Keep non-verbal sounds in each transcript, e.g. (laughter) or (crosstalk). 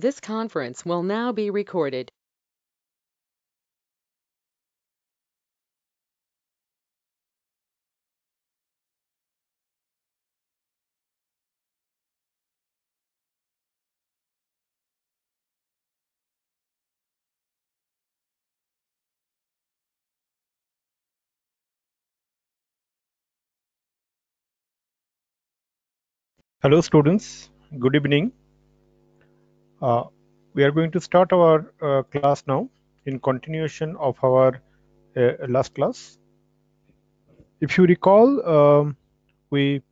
This conference will now be recorded. Hello students, good evening. Uh, we are going to start our uh, class now in continuation of our uh, last class. If you recall, um, we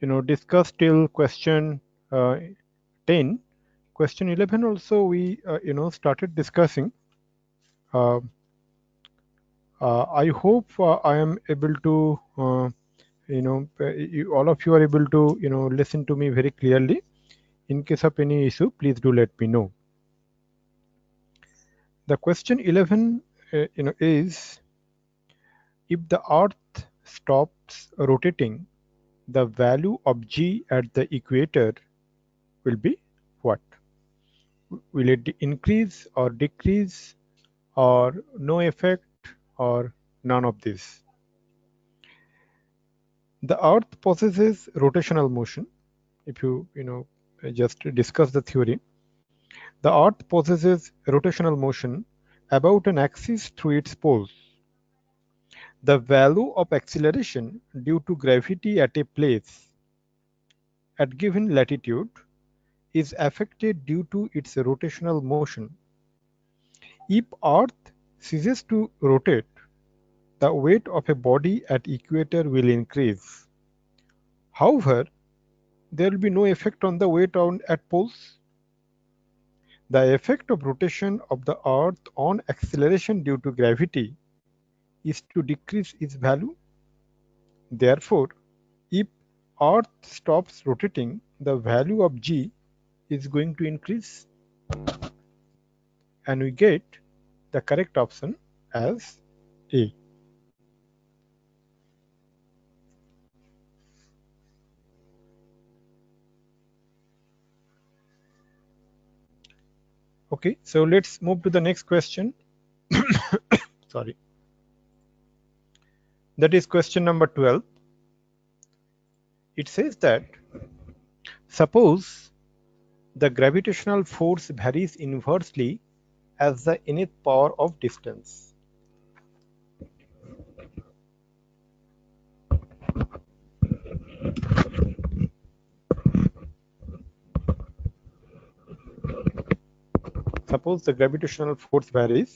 you know discussed till question uh, 10. Question 11 also we uh, you know started discussing. Uh, I hope I am able to you know you, all of you are able to you know listen to me very clearly in case of any issue please do let me know. The question 11 uh, you know is if the earth stops rotating the value of g at the equator will be what? Will it increase or decrease or no effect or none of this? The earth possesses rotational motion. If you you know just discuss the theory. The earth possesses rotational motion about an axis through its poles. The value of acceleration due to gravity at a place at given latitude is affected due to its rotational motion. If earth ceases to rotate the weight of a body at equator will increase. However, there will be no effect on the weight on at poles. The effect of rotation of the earth on acceleration due to gravity is to decrease its value. Therefore, if earth stops rotating, the value of g is going to increase and we get the correct option as A. Okay, so let's move to the next question. (coughs) Sorry. That is question number 12. It says that suppose the gravitational force varies inversely as the nth power of distance. Suppose the gravitational force varies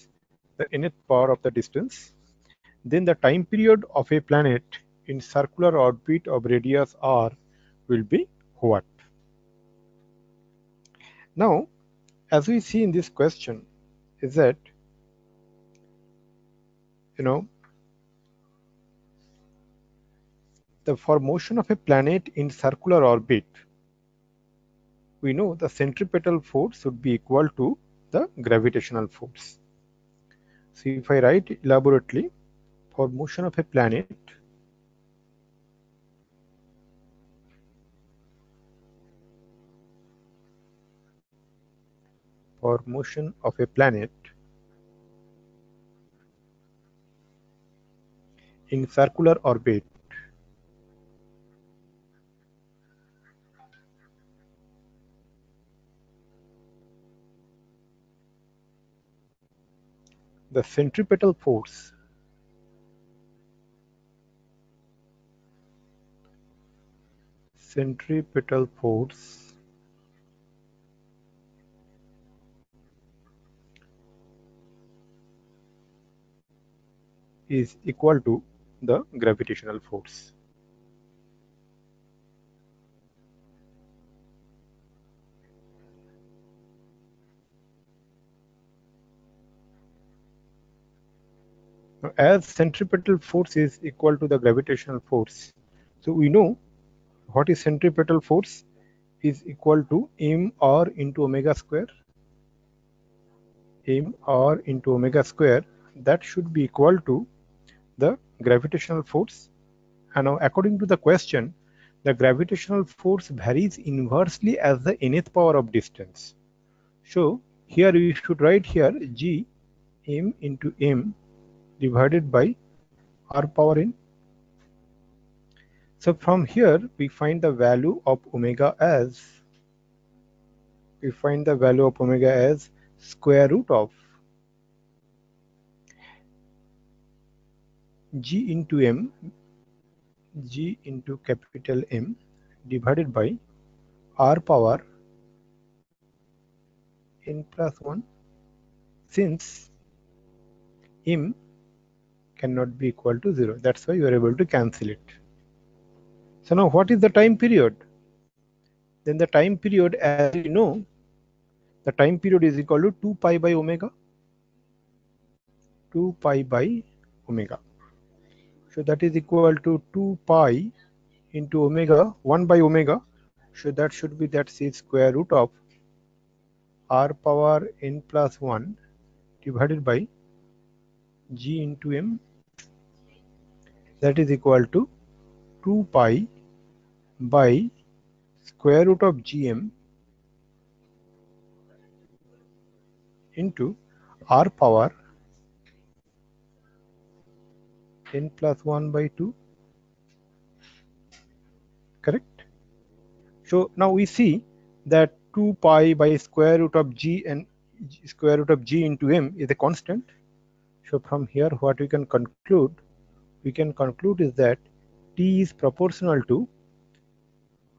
the nth power of the distance, then the time period of a planet in circular orbit of radius r will be what? Now, as we see in this question, is that you know the for motion of a planet in circular orbit, we know the centripetal force should be equal to the gravitational force. So if I write elaborately for motion of a planet for motion of a planet in circular orbit the centripetal force centripetal force is equal to the gravitational force. As centripetal force is equal to the gravitational force. So we know what is centripetal force is equal to m r into omega square m r into omega square. That should be equal to the gravitational force. And now according to the question the gravitational force varies inversely as the nth power of distance. So here we should write here g m into m divided by r power n. So from here we find the value of omega as we find the value of omega as square root of g into m g into capital M divided by r power n plus 1 since m cannot be equal to 0 that's why you are able to cancel it. So now what is the time period? Then the time period as you know the time period is equal to 2 pi by omega. 2 pi by omega. So that is equal to 2 pi into omega 1 by omega. So that should be that c square root of r power n plus 1 divided by g into m that is equal to 2 pi by square root of gm into r power n plus 1 by 2 correct? So now we see that 2 pi by square root of g and square root of g into m is a constant. So from here what we can conclude we can conclude is that t is proportional to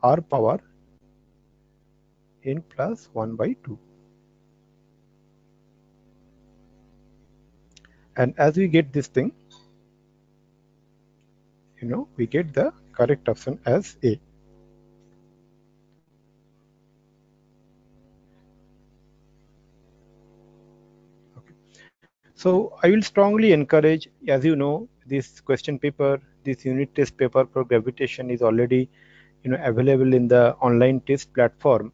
r power n plus 1 by 2 and as we get this thing you know we get the correct option as A. So I will strongly encourage, as you know, this question paper, this unit test paper for gravitation is already you know available in the online test platform.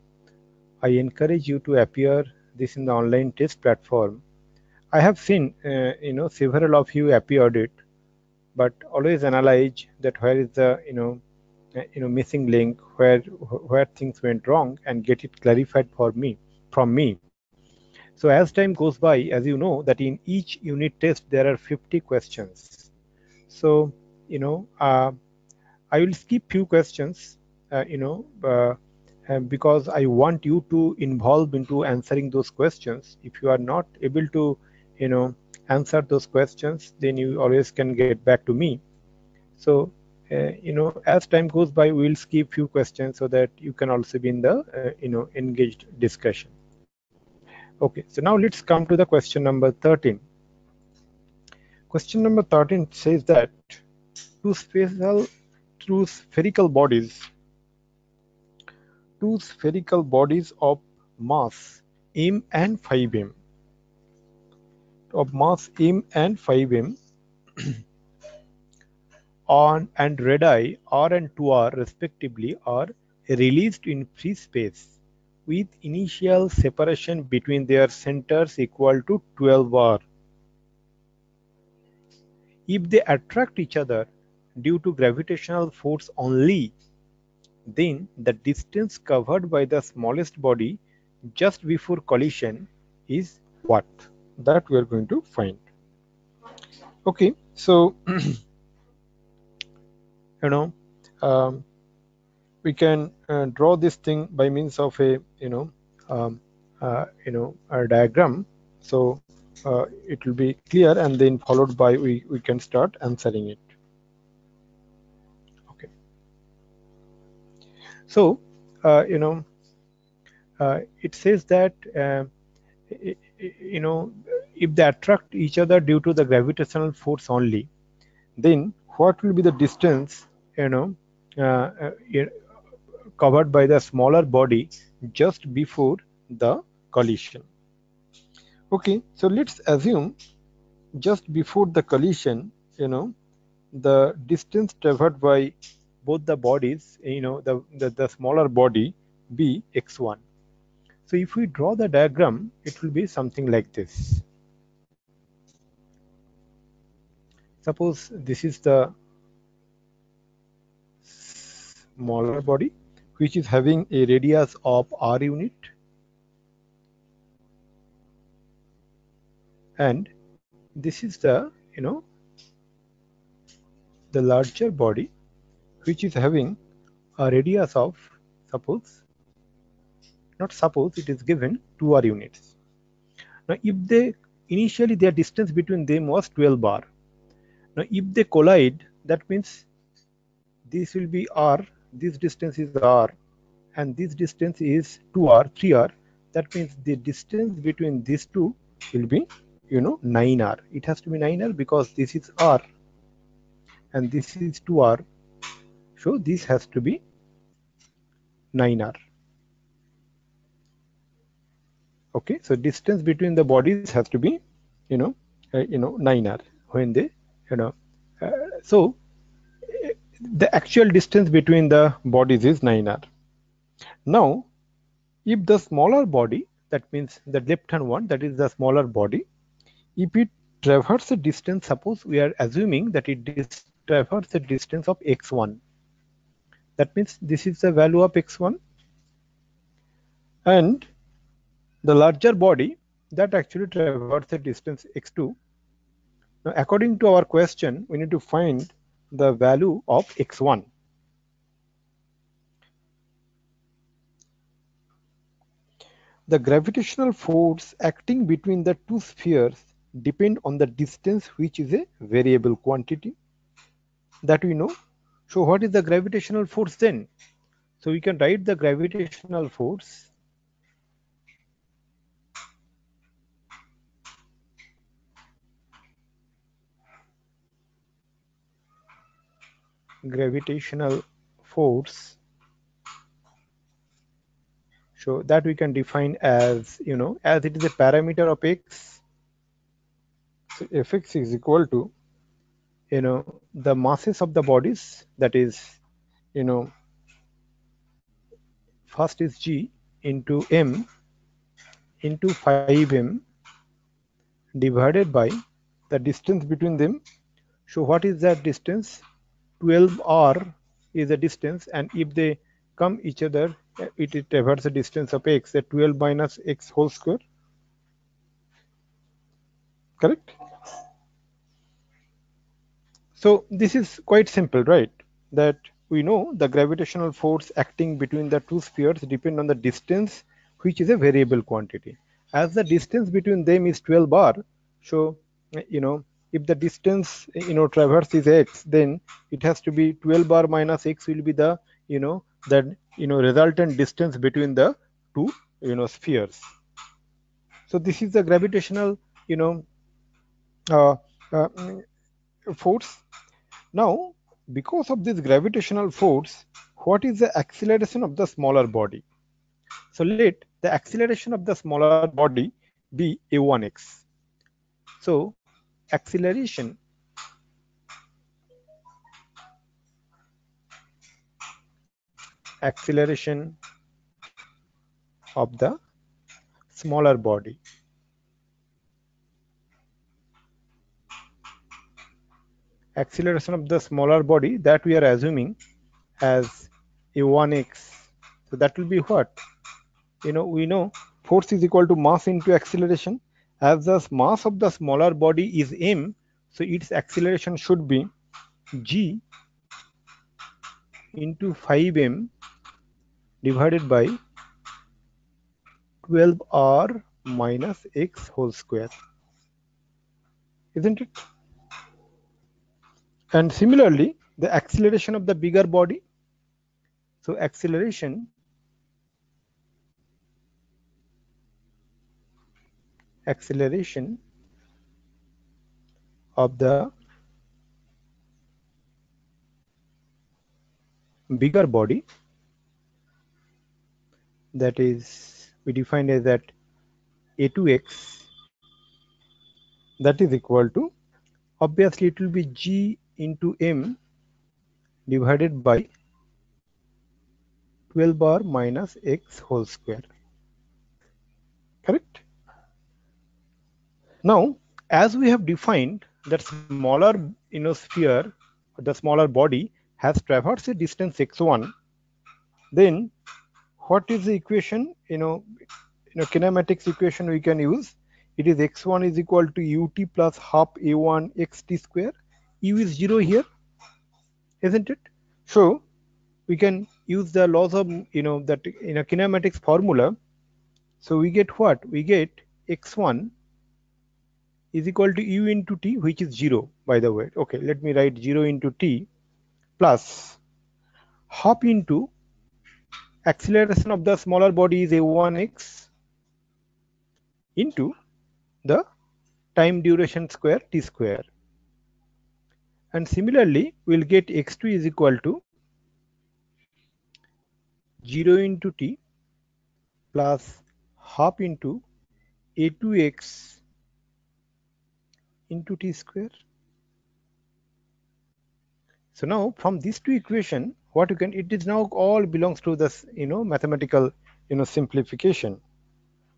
I encourage you to appear this in the online test platform. I have seen uh, you know several of you appeared it but always analyze that where is the you know uh, you know missing link where where things went wrong and get it clarified for me from me so as time goes by as you know that in each unit test there are 50 questions so you know uh, i will skip few questions uh, you know uh, because i want you to involve into answering those questions. If you are not able to you know answer those questions then you always can get back to me. So uh, you know as time goes by we will skip few questions so that you can also be in the uh, you know engaged discussion. Okay so now let's come to the question number 13 question number 13 says that two special two spherical bodies two spherical bodies of mass m and 5m of mass m and 5m (clears throat) on and radii r and 2r respectively are released in free space with initial separation between their centers equal to 12 r. If they attract each other due to gravitational force only, then the distance covered by the smallest body just before collision is what? that we are going to find okay so (clears throat) you know um, we can uh, draw this thing by means of a you know um, uh, you know a diagram so uh, it will be clear and then followed by we, we can start answering it okay so uh, you know uh, it says that uh, you know, if they attract each other due to the gravitational force only, then what will be the distance, you know, uh, uh, covered by the smaller body just before the collision. Okay, so let's assume just before the collision, you know, the distance traversed by both the bodies, you know, the, the, the smaller body be x1 so if we draw the diagram, it will be something like this. Suppose this is the smaller body which is having a radius of r unit and this is the you know the larger body which is having a radius of suppose not suppose it is given 2r units. Now if they initially their distance between them was 12 bar now if they collide that means this will be r this distance is r and this distance is 2r 3r that means the distance between these two will be you know 9r it has to be 9r because this is r. And this is 2r so this has to be 9r okay so distance between the bodies has to be you know uh, you know 9r when they you know uh, so the actual distance between the bodies is 9r now if the smaller body that means the left hand one that is the smaller body if it traverses a distance suppose we are assuming that it traverses a distance of x1 that means this is the value of x1 and the larger body that actually traverses a distance x2 now according to our question we need to find the value of x1 the gravitational force acting between the two spheres depend on the distance which is a variable quantity that we know. So what is the gravitational force then? So we can write the gravitational force gravitational force so that we can define as you know as it is a parameter of x fx is equal to you know the masses of the bodies that is you know first is g into m into 5m divided by the distance between them. So what is that distance? 12r is the distance and if they come each other it, it traverses a distance of x at 12 minus x whole square. Correct so this is quite simple right? That we know the gravitational force acting between the two spheres depend on the distance which is a variable quantity. As the distance between them is 12 bar so you know if the distance you know traverse is x then it has to be 12 bar minus x will be the you know that you know resultant distance between the two you know spheres. So this is the gravitational you know uh, uh, force? Now because of this gravitational force what is the acceleration of the smaller body? So let the acceleration of the smaller body be a1x so acceleration acceleration of the smaller body acceleration of the smaller body that we are assuming as a1x so that will be what? You know we know force is equal to mass into acceleration. As the mass of the smaller body is m so its acceleration should be g into 5m divided by 12r minus x whole square. Isn't it and similarly the acceleration of the bigger body. So acceleration acceleration of the bigger body that is we define as that a2x that is equal to obviously it will be g into m divided by 12 bar minus x whole square correct now, as we have defined that smaller you know, sphere, the smaller body has traversed a distance x1, then what is the equation, you know, you know, kinematics equation we can use? it is x1 is equal to ut plus half a1 xt square. U is 0 here, isn't it? So we can use the laws of, you know, that in a kinematics formula. So we get what? We get x1 is equal to u into t, which is 0, by the way. Okay, let me write 0 into t plus hop into acceleration of the smaller body is a1x into the time duration square t square. And similarly, we'll get x2 is equal to 0 into t plus half into a2x into t square. So now from these two equation, what you can, it is now all belongs to this, you know, mathematical, you know, simplification.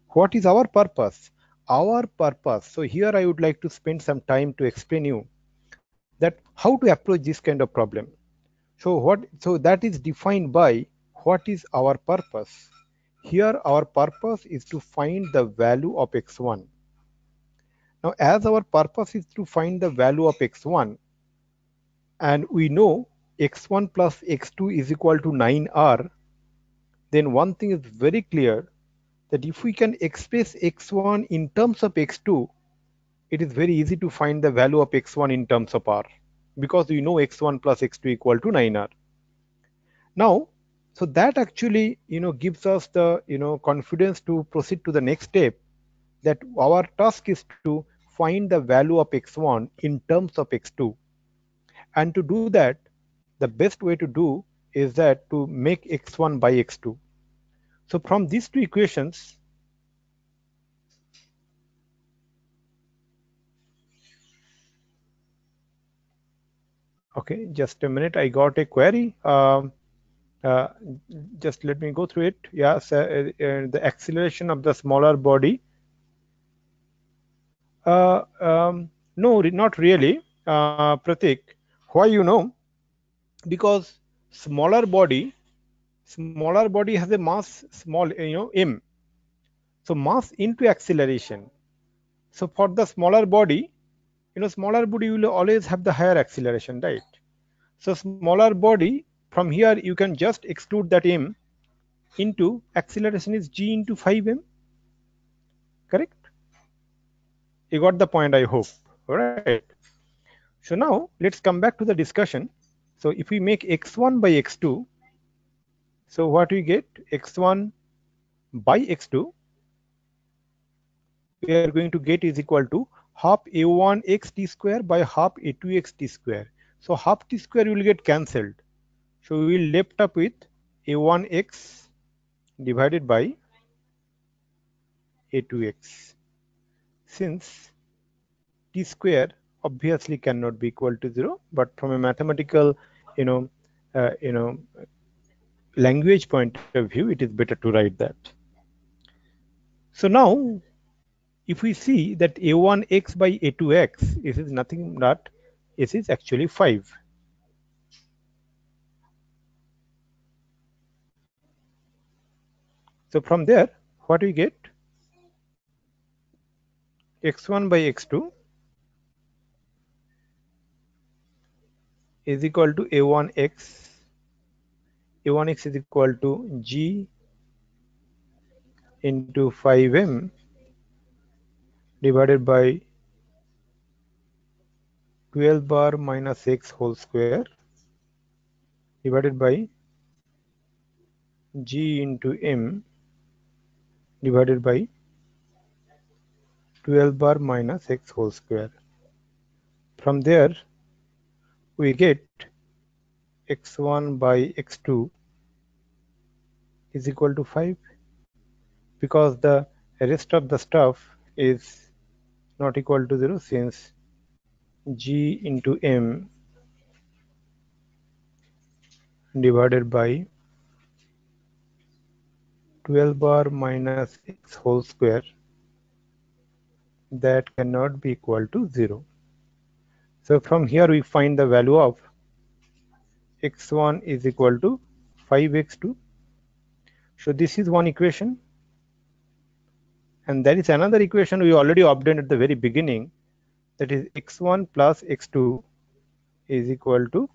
What is our purpose? Our purpose. So here I would like to spend some time to explain you that how to approach this kind of problem. So what, so that is defined by what is our purpose. Here our purpose is to find the value of x1 now, as our purpose is to find the value of x1, and we know x1 plus x2 is equal to 9r, then one thing is very clear that if we can express x1 in terms of x2, it is very easy to find the value of x1 in terms of r because we know x1 plus x2 equal to 9r. Now, so that actually, you know, gives us the, you know, confidence to proceed to the next step that our task is to find the value of x1 in terms of x2 and to do that the best way to do is that to make x1 by x2 so from these two equations okay just a minute i got a query um, uh, just let me go through it yes uh, uh, the acceleration of the smaller body uh, um, no, not really, uh, Pratik. Why you know? Because smaller body, smaller body has a mass small, you know, m. So mass into acceleration. So for the smaller body, you know, smaller body will always have the higher acceleration, right? So smaller body, from here you can just exclude that m into acceleration is g into 5m, correct? you got the point i hope. All right so now let's come back to the discussion. So if we make x1 by x2 so what we get? X1 by x2 we are going to get is equal to half a1 x t square by half a2 x t square. So half t square will get cancelled. So we will left up with a1 x divided by a2x since t square obviously cannot be equal to 0 but from a mathematical you know uh, you know language point of view it is better to write that. So now if we see that a1x by a2x this is nothing but this is actually 5 so from there what we get? X1 by x2 is equal to a1x a1x is equal to g into 5m divided by 12 bar minus x whole square divided by g into m divided by 12 bar minus x whole square. From there, we get x1 by x2 is equal to 5 because the rest of the stuff is not equal to 0 since g into m divided by 12 bar minus x whole square that cannot be equal to 0. So from here we find the value of x1 is equal to 5x2. So this is one equation and there is another equation we already obtained at the very beginning that is x1 plus x2 is equal to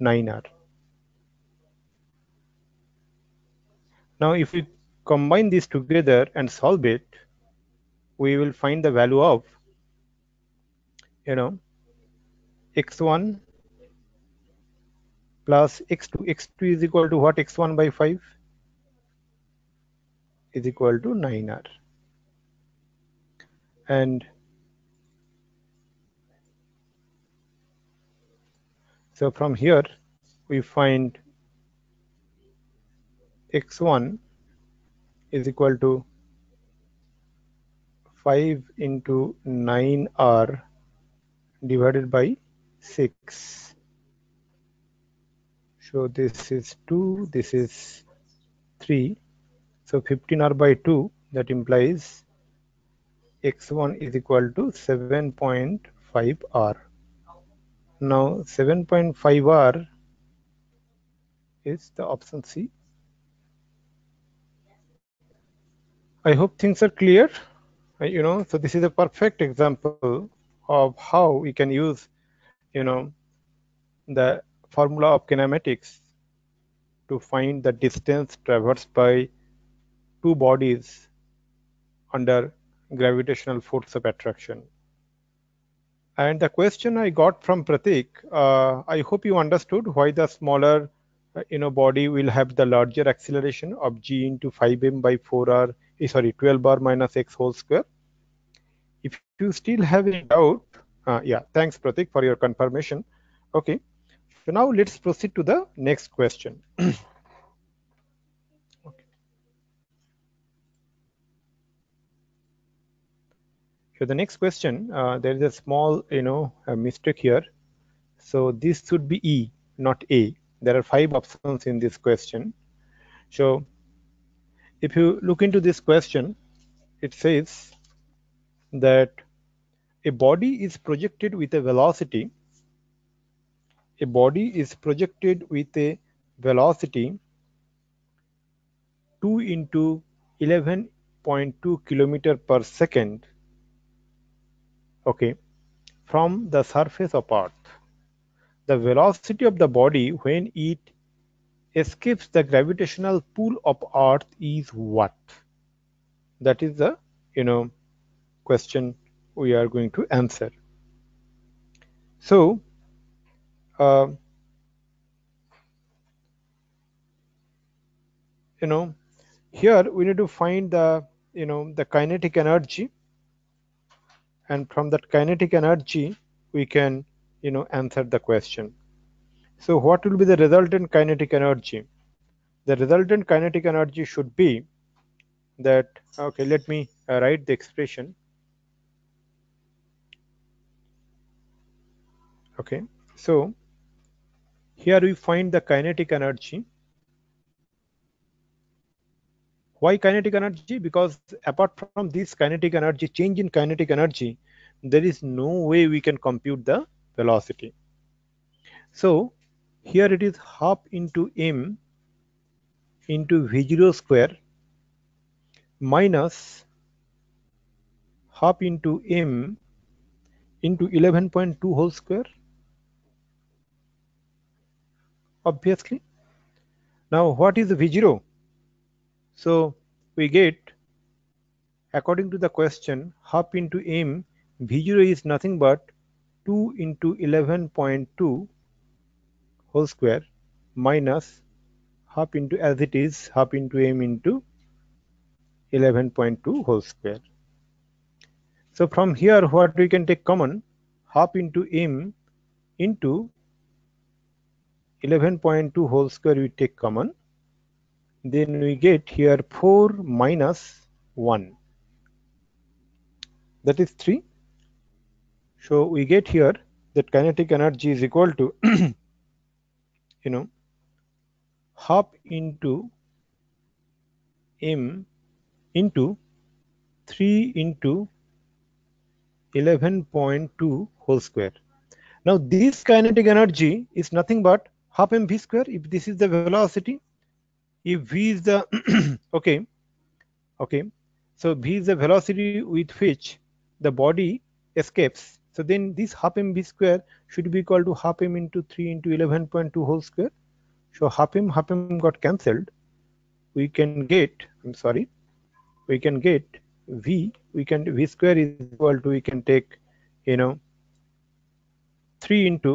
9r. Now if we combine these together and solve it, we will find the value of, you know, x1 plus x2. x2 is equal to what? x1 by 5 is equal to 9r. And so from here we find x1 is equal to 5 into 9r divided by 6 so this is 2 this is 3 so 15r by 2 that implies x1 is equal to 7.5r now 7.5r is the option C I hope things are clear. Uh, you know, so this is a perfect example of how we can use, you know, the formula of kinematics to find the distance traversed by two bodies under gravitational force of attraction. And the question I got from Pratik, uh, I hope you understood why the smaller, uh, you know, body will have the larger acceleration of g into 5m by 4r Eh, sorry 12 bar minus x whole square. If you still have a doubt uh, yeah thanks pratik for your confirmation. Okay. So now let's proceed to the next question (clears throat) so the next question uh, there is a small you know mistake here. So this should be e not a. There are five options in this question. So if you look into this question, it says that a body is projected with a velocity a body is projected with a velocity 2 into 11.2 kilometer per second okay. From the surface of earth the velocity of the body when it escapes the gravitational pull of earth is what? That is the you know question we are going to answer. So uh, you know here we need to find the you know the kinetic energy and from that kinetic energy we can you know answer the question so what will be the resultant kinetic energy? The resultant kinetic energy should be that, okay, let me uh, write the expression. Okay, so here we find the kinetic energy. Why kinetic energy? Because apart from this kinetic energy, change in kinetic energy, there is no way we can compute the velocity. So here it is half into m into v0 square minus half into m into 11.2 whole square obviously now what is v0 so we get according to the question half into m v0 is nothing but 2 into 11.2 whole square minus half into as it is half into m into 11.2 whole square. So from here what we can take common half into m into 11.2 whole square we take common then we get here 4 minus 1 that is 3 so we get here that kinetic energy is equal to (clears throat) you know half into m into 3 into 11.2 whole square. Now this kinetic energy is nothing but half mv square. If this is the velocity if v is the (clears throat) okay okay So v is the velocity with which the body escapes. So then this half mv square should be equal to half m into 3 into 11.2 whole square. So half m half m got cancelled. We can get, I'm sorry, we can get v, we can v square is equal to, we can take, you know, 3 into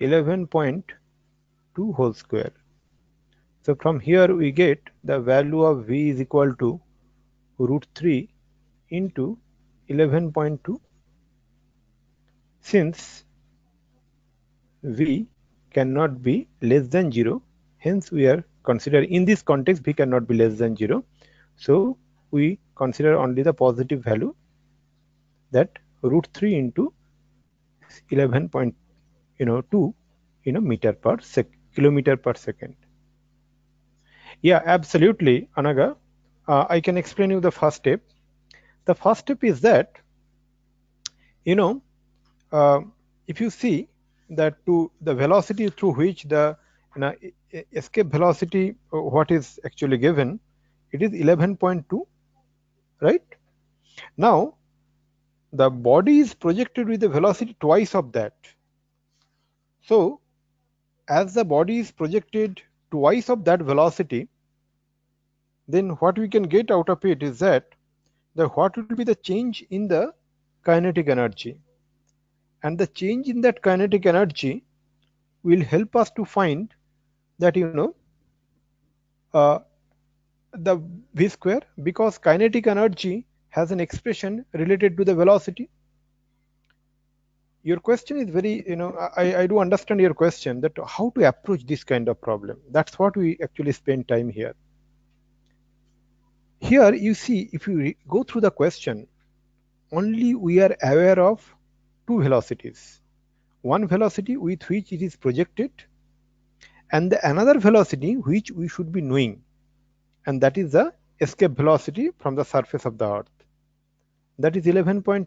11.2 whole square. So from here we get the value of v is equal to root 3 into 11.2 since v cannot be less than 0 hence we are considering in this context v cannot be less than 0 so we consider only the positive value that root 3 into 11 point you know 2 you know meter per sec kilometer per second. Yeah absolutely anaga. Uh, i can explain you the first step. The first step is that you know uh, if you see that to the velocity through which the you know, escape velocity uh, what is actually given it is 11.2 right? Now the body is projected with the velocity twice of that. So as the body is projected twice of that velocity then what we can get out of it is that the what will be the change in the kinetic energy. And the change in that kinetic energy will help us to find that you know uh, the v square because kinetic energy has an expression related to the velocity your question is very you know I, I do understand your question that how to approach this kind of problem. That's what we actually spend time here. Here you see if you go through the question only we are aware of two velocities. One velocity with which it is projected and the another velocity which we should be knowing. And that is the escape velocity from the surface of the earth. That is 11.2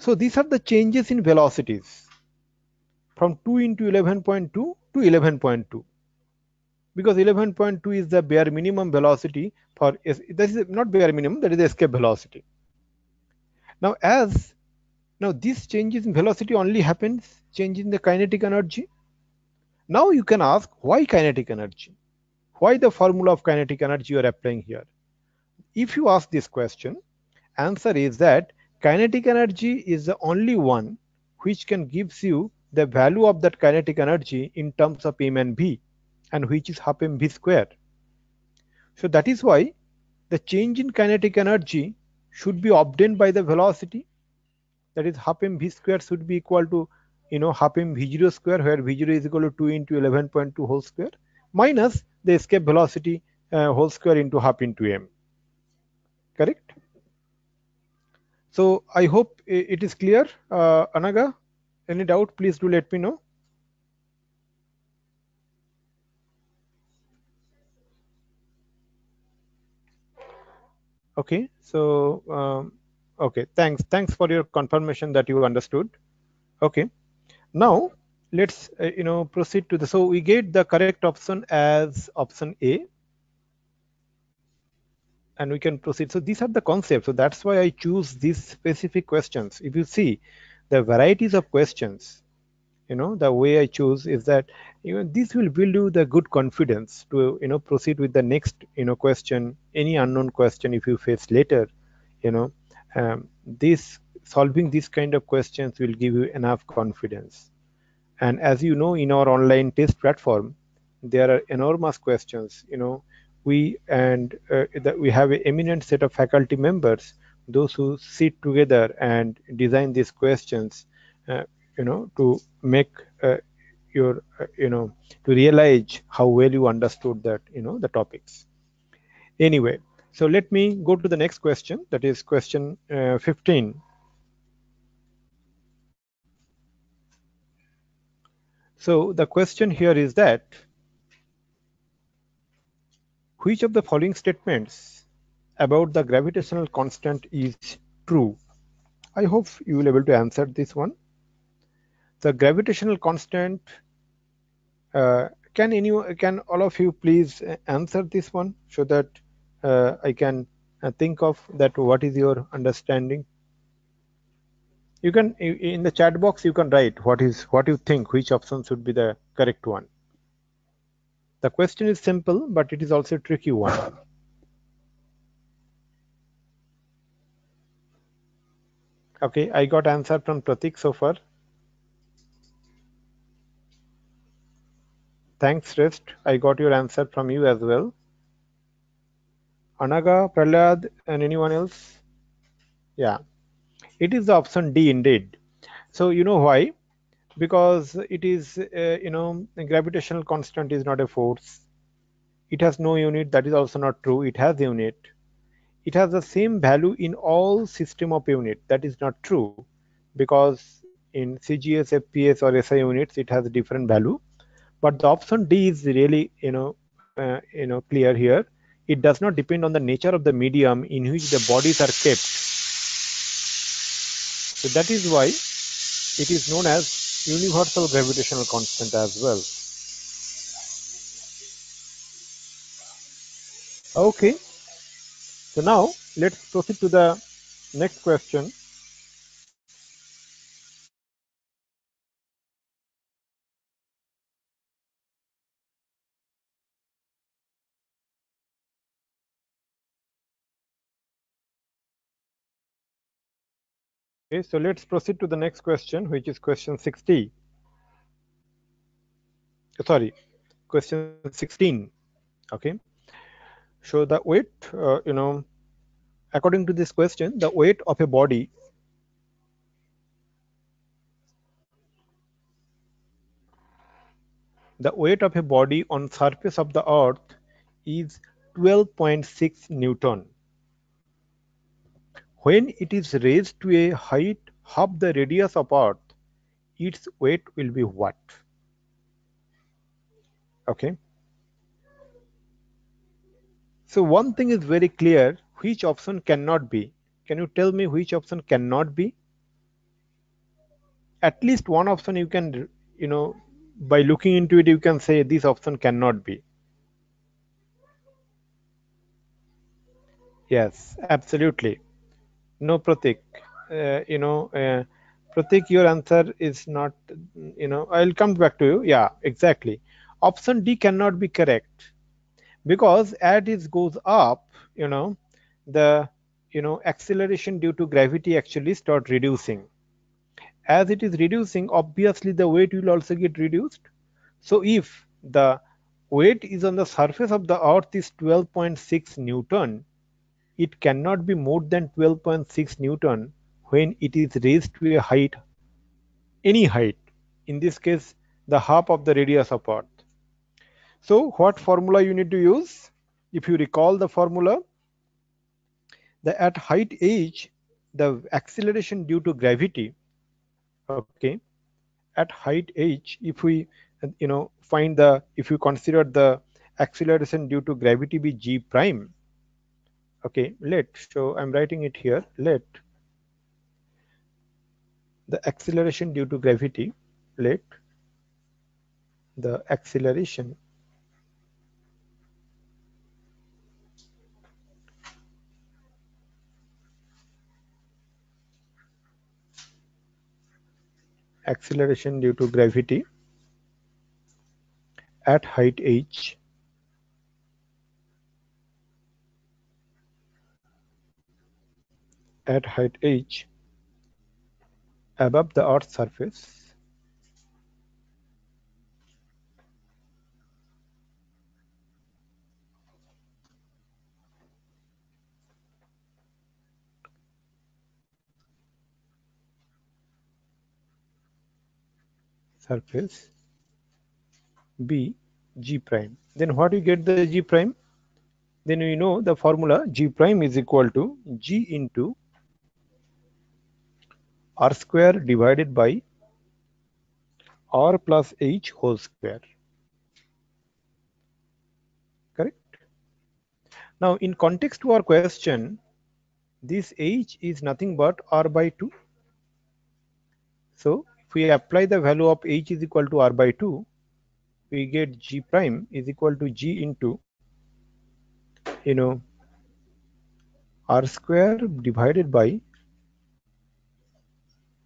so these are the changes in velocities from 2 into 11.2 to 11.2 because 11.2 is the bare minimum velocity for that is not bare minimum that is the escape velocity. Now as now this changes in velocity only happens change in the kinetic energy. Now you can ask why kinetic energy? Why the formula of kinetic energy you are applying here? If you ask this question answer is that kinetic energy is the only one which can gives you the value of that kinetic energy in terms of m and v and which is half mv square. So that is why the change in kinetic energy should be obtained by the velocity. That is half mv square should be equal to you know half m v0 square where v0 is equal to 2 into 11.2 whole square minus the escape velocity uh, whole square into half into m. Correct so i hope it is clear. Uh, anaga any doubt please do let me know. Okay so um, okay thanks thanks for your confirmation that you understood. Okay now let's uh, you know proceed to the so we get the correct option as option a and we can proceed. So these are the concepts. So that's why i choose these specific questions. If you see the varieties of questions you know the way i choose is that you know this will build you the good confidence to you know proceed with the next you know question any unknown question if you face later you know. Um, this solving these kind of questions will give you enough confidence. And as you know in our online test platform there are enormous questions you know we and uh, we have an eminent set of faculty members those who sit together and design these questions uh, you know to make uh, your uh, you know to realize how well you understood that you know the topics. Anyway so let me go to the next question that is question uh, 15 so the question here is that which of the following statements about the gravitational constant is true? I hope you will be able to answer this one. The gravitational constant uh, can any can all of you please answer this one so that uh, I can uh, think of that what is your understanding? You can in the chat box you can write what is what you think which option should be the correct one the question is simple but it is also a tricky one. Okay i got answer from pratik so far. Thanks rest. I got your answer from you as well. Anaga prahlad and anyone else? Yeah. It is the option D indeed. So you know why? Because it is, uh, you know, gravitational constant is not a force. It has no unit. That is also not true. It has unit. It has the same value in all system of unit. That is not true because in CGS, FPS or SI units, it has a different value. But the option D is really, you know, uh, you know, clear here. It does not depend on the nature of the medium in which the bodies are kept so that is why it is known as universal gravitational constant as well. Okay, so now let's proceed to the next question. Okay, so let's proceed to the next question, which is question 60. Sorry, question 16. Okay. So the weight, uh, you know, according to this question, the weight of a body the weight of a body on surface of the earth is 12.6 newton when it is raised to a height half the radius of Earth, its weight will be what? Okay. So one thing is very clear, which option cannot be? Can you tell me which option cannot be? At least one option you can, you know, by looking into it, you can say this option cannot be. Yes, absolutely. No, Pratik. Uh, you know, uh, Pratik, your answer is not, you know, I'll come back to you. Yeah, exactly. Option D cannot be correct because as it goes up, you know, the, you know, acceleration due to gravity actually start reducing. As it is reducing, obviously the weight will also get reduced. So if the weight is on the surface of the earth is 12.6 Newton, it cannot be more than 12.6 Newton when it is raised to a height, any height, in this case, the half of the radius of Earth. So what formula you need to use? If you recall the formula, the at height h, the acceleration due to gravity, okay, at height h, if we, you know, find the, if you consider the acceleration due to gravity be g prime, okay let so i'm writing it here. Let the acceleration due to gravity let the acceleration acceleration due to gravity at height h at height h above the Earth's surface. Surface b g prime. Then what you get the g prime? Then we know the formula g prime is equal to g into r square divided by r plus h whole square. Correct? Now, in context to our question, this h is nothing but r by 2. So, if we apply the value of h is equal to r by 2, we get g prime is equal to g into you know r square divided by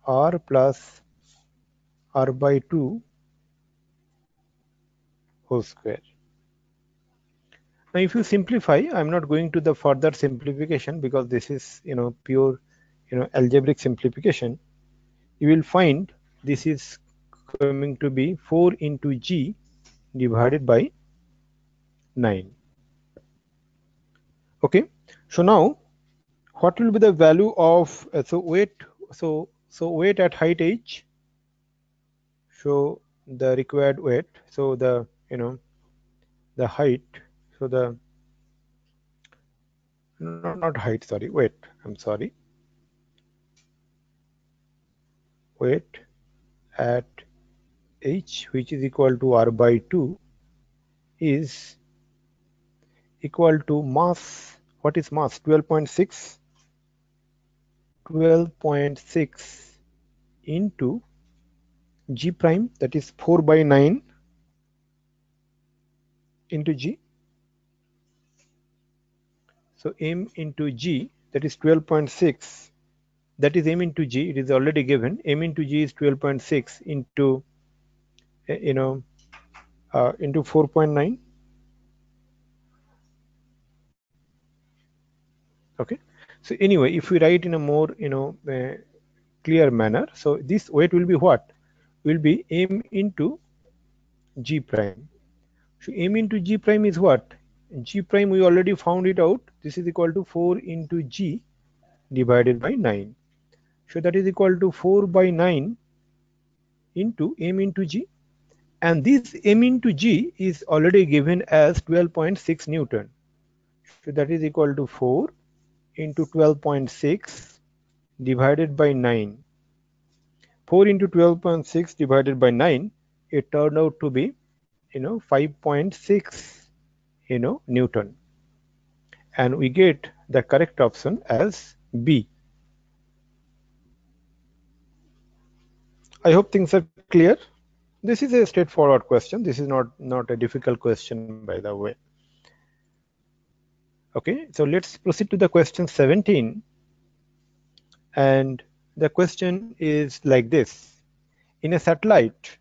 r plus r by 2 whole square. Now if you simplify, I'm not going to the further simplification because this is you know pure you know algebraic simplification. You will find this is coming to be 4 into g divided by 9. Okay, so now what will be the value of so weight so so weight at height h show the required weight. So the you know the height. So the not, not height sorry weight. I'm sorry. Weight at h which is equal to r by 2 is equal to mass. What is mass? 12.6 12.6 into g prime that is 4 by 9 into g. So m into g that is 12.6 that is m into g it is already given. M into g is 12.6 into eh, you know uh, into 4.9 okay? So anyway if we write in a more you know uh, clear manner. So this weight will be what? Will be m into g prime. So m into g prime is what? G prime we already found it out. This is equal to 4 into g divided by 9 so that is equal to 4 by 9 into m into g. And this m into g is already given as 12.6 newton. So that is equal to 4 into 12.6 divided by 9 4 into 12.6 divided by 9 it turned out to be you know 5.6 you know newton. And we get the correct option as b. I hope things are clear. This is a straightforward question. This is not not a difficult question by the way. Okay so let's proceed to the question 17 and the question is like this. In a satellite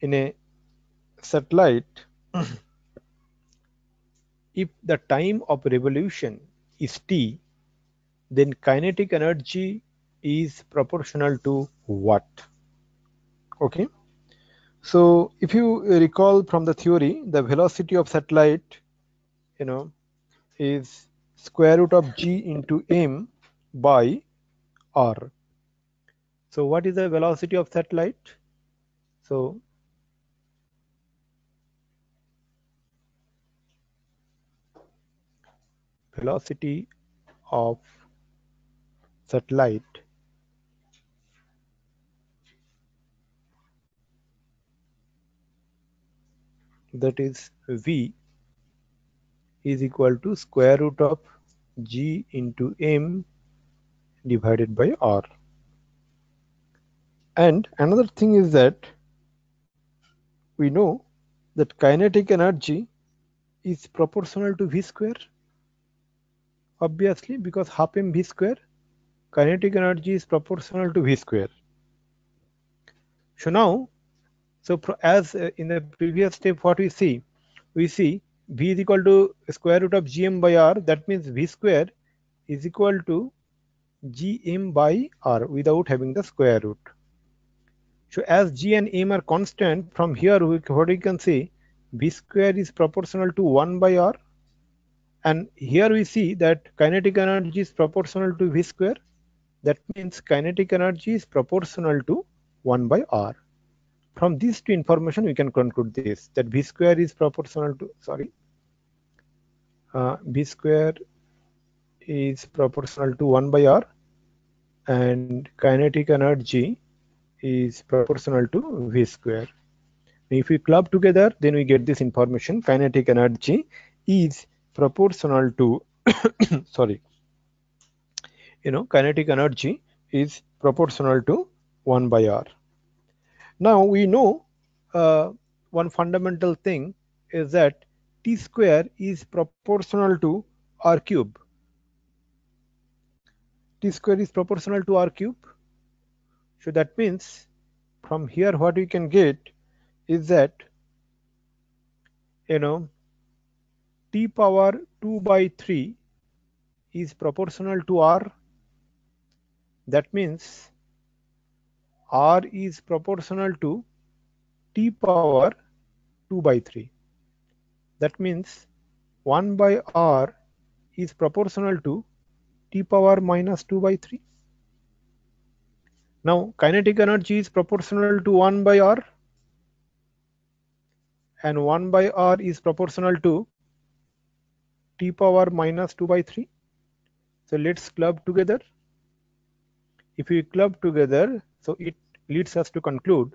in a satellite (clears throat) if the time of revolution is t then kinetic energy is proportional to what? Okay. So if you recall from the theory the velocity of satellite you know is square root of g into m by r. So what is the velocity of satellite? So velocity of satellite that is v is equal to square root of g into m divided by r. And another thing is that we know that kinetic energy is proportional to v square. Obviously because half m v square kinetic energy is proportional to v square. So now so as uh, in the previous step what we see? We see v is equal to square root of gm by r that means v square is equal to gm by r without having the square root. So as g and m are constant from here we, what we can see v square is proportional to 1 by r. And here we see that kinetic energy is proportional to v square. That means kinetic energy is proportional to 1 by r from these two information we can conclude this that v square is proportional to sorry uh, v square is proportional to 1 by r and kinetic energy is proportional to v square. If we club together then we get this information. Kinetic energy is proportional to (coughs) sorry you know kinetic energy is proportional to 1 by r Now we know uh, one fundamental thing is that t square is proportional to r cube. t square is proportional to r cube. So that means from here what we can get is that you know t power 2 by 3 is proportional to r that means r is proportional to t power 2 by 3 that means 1 by r is proportional to t power minus 2 by 3 now kinetic energy is proportional to 1 by r and 1 by r is proportional to t power minus 2 by 3 so let's club together. If we club together so it leads us to conclude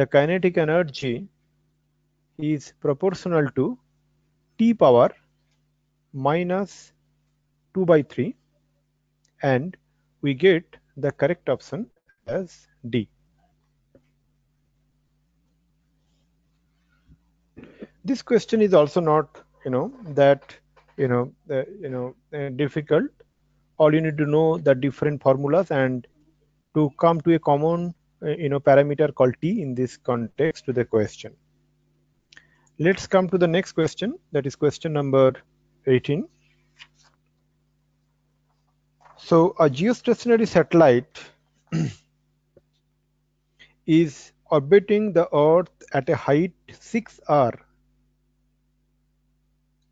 the kinetic energy is proportional to t power minus 2 by 3 and we get the correct option as D. This question is also not, you know, that, you know, uh, you know, uh, difficult. All you need to know the different formulas and to come to a common uh, you know parameter called t in this context to the question. Let's come to the next question that is question number 18 so a geostationary satellite (clears throat) is orbiting the earth at a height 6r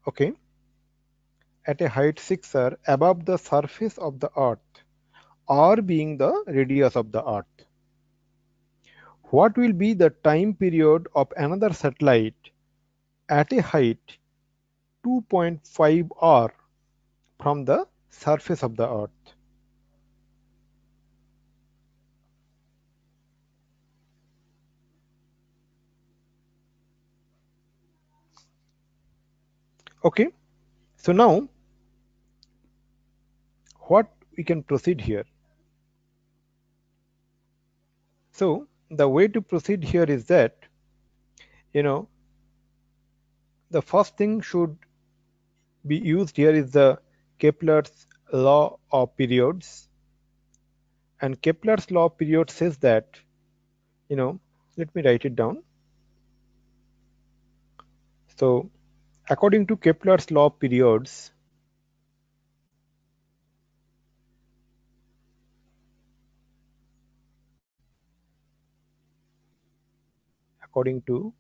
okay at a height 6r above the surface of the earth r being the radius of the earth. What will be the time period of another satellite at a height 2.5 r from the surface of the earth? Okay. So now what we can proceed here so the way to proceed here is that you know the first thing should be used here is the Kepler's law of periods. And Kepler's law of says that you know let me write it down. So according to Kepler's law of periods according to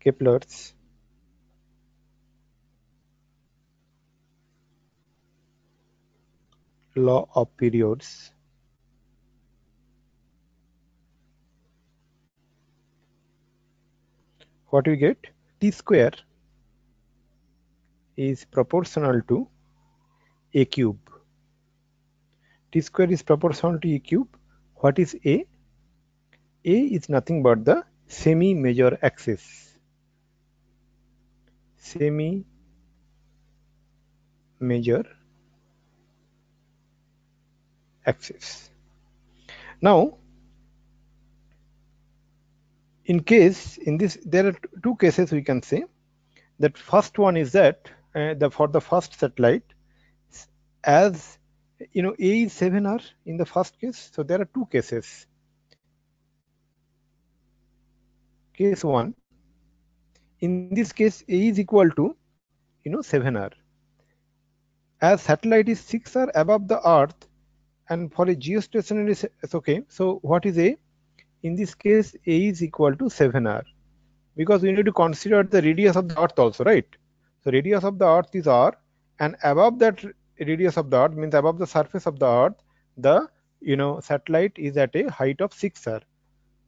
Kepler's. Law of periods. What we get? T square is proportional to a cube. T square is proportional to a cube. What is a a is nothing but the semi major axis. Semi major axis. Now in case in this there are two cases we can say. That first one is that uh, the for the first satellite as you know a is 7r in the first case. So there are two cases case 1 in this case a is equal to you know 7r as satellite is 6r above the earth and for a geostationary it's okay. So what is a? In this case a is equal to 7r because we need to consider the radius of the earth also right? So radius of the earth is r and above that radius of the earth means above the surface of the earth the you know satellite is at a height of 6r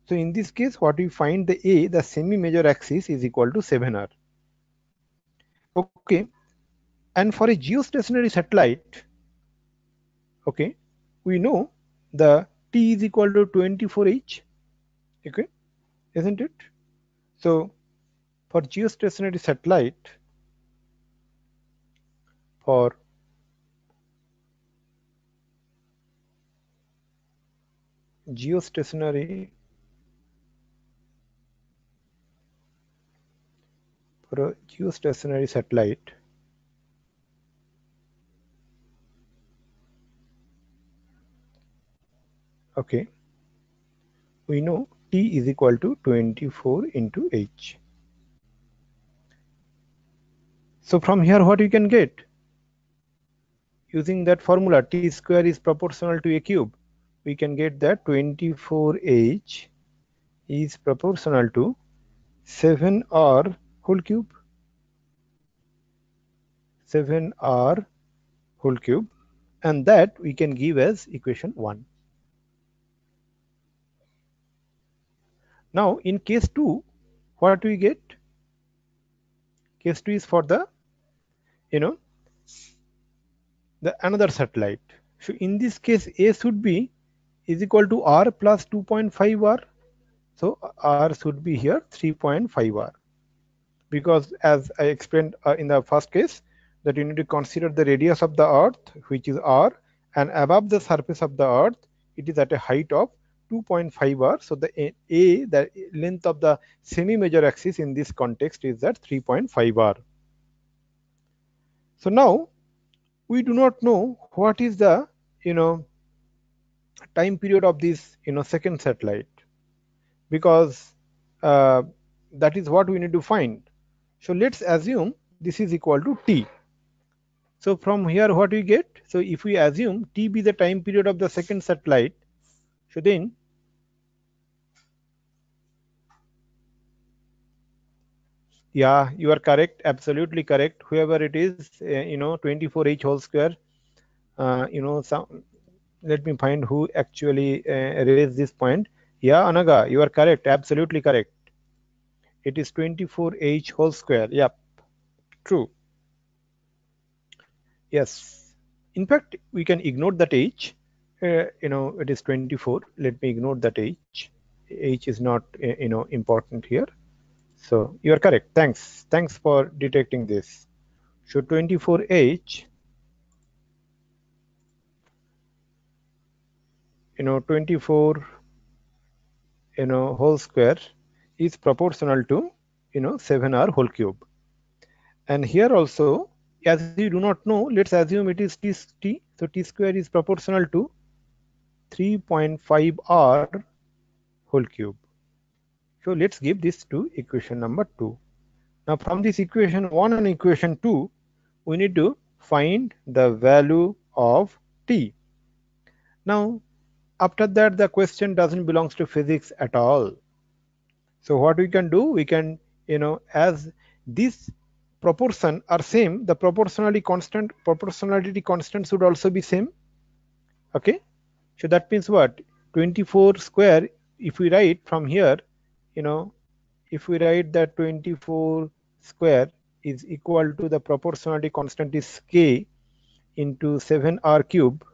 so in this case what we find the a the semi major axis is equal to 7r okay. And for a geostationary satellite okay we know the t is equal to 24h okay isn't it? So for geostationary satellite for geostationary for a geostationary satellite. Okay. We know t is equal to 24 into h. So from here what we can get? Using that formula t square is proportional to a cube we can get that 24h is proportional to 7r whole cube 7r whole cube and that we can give as equation 1 Now in case 2, what do we get? Case 2 is for the, you know, the another satellite. So in this case, A should be is equal to R plus 2.5 R. So R should be here 3.5 R. Because as I explained uh, in the first case, that you need to consider the radius of the earth, which is R, and above the surface of the earth, it is at a height of 2.5 r. So the a, the length of the semi-major axis in this context is at 3.5 r. So now we do not know what is the you know time period of this you know second satellite because uh, that is what we need to find. So let's assume this is equal to t. So from here what we get? So if we assume t be the time period of the second satellite, so then yeah you are correct absolutely correct whoever it is uh, you know 24h whole square uh, you know some let me find who actually uh, raised this point yeah anaga you are correct absolutely correct it is 24h whole square. Yep. True. Yes. In fact we can ignore that h. Uh, you know it is 24 let me ignore that h. H is not uh, you know important here. So you are correct. Thanks. Thanks for detecting this. So 24H, you know, 24, you know, whole square is proportional to, you know, 7R whole cube. And here also, as you do not know, let's assume it is t, t so t square is proportional to 3.5r whole cube. So let's give this to equation number 2. Now from this equation 1 and equation 2, we need to find the value of t. Now after that the question doesn't belongs to physics at all. So what we can do, we can, you know, as this proportion are same, the proportionality constant, proportionality constant should also be same. Okay. So that means what? 24 square, if we write from here, you know if we write that 24 square is equal to the proportionality constant is k into 7r cube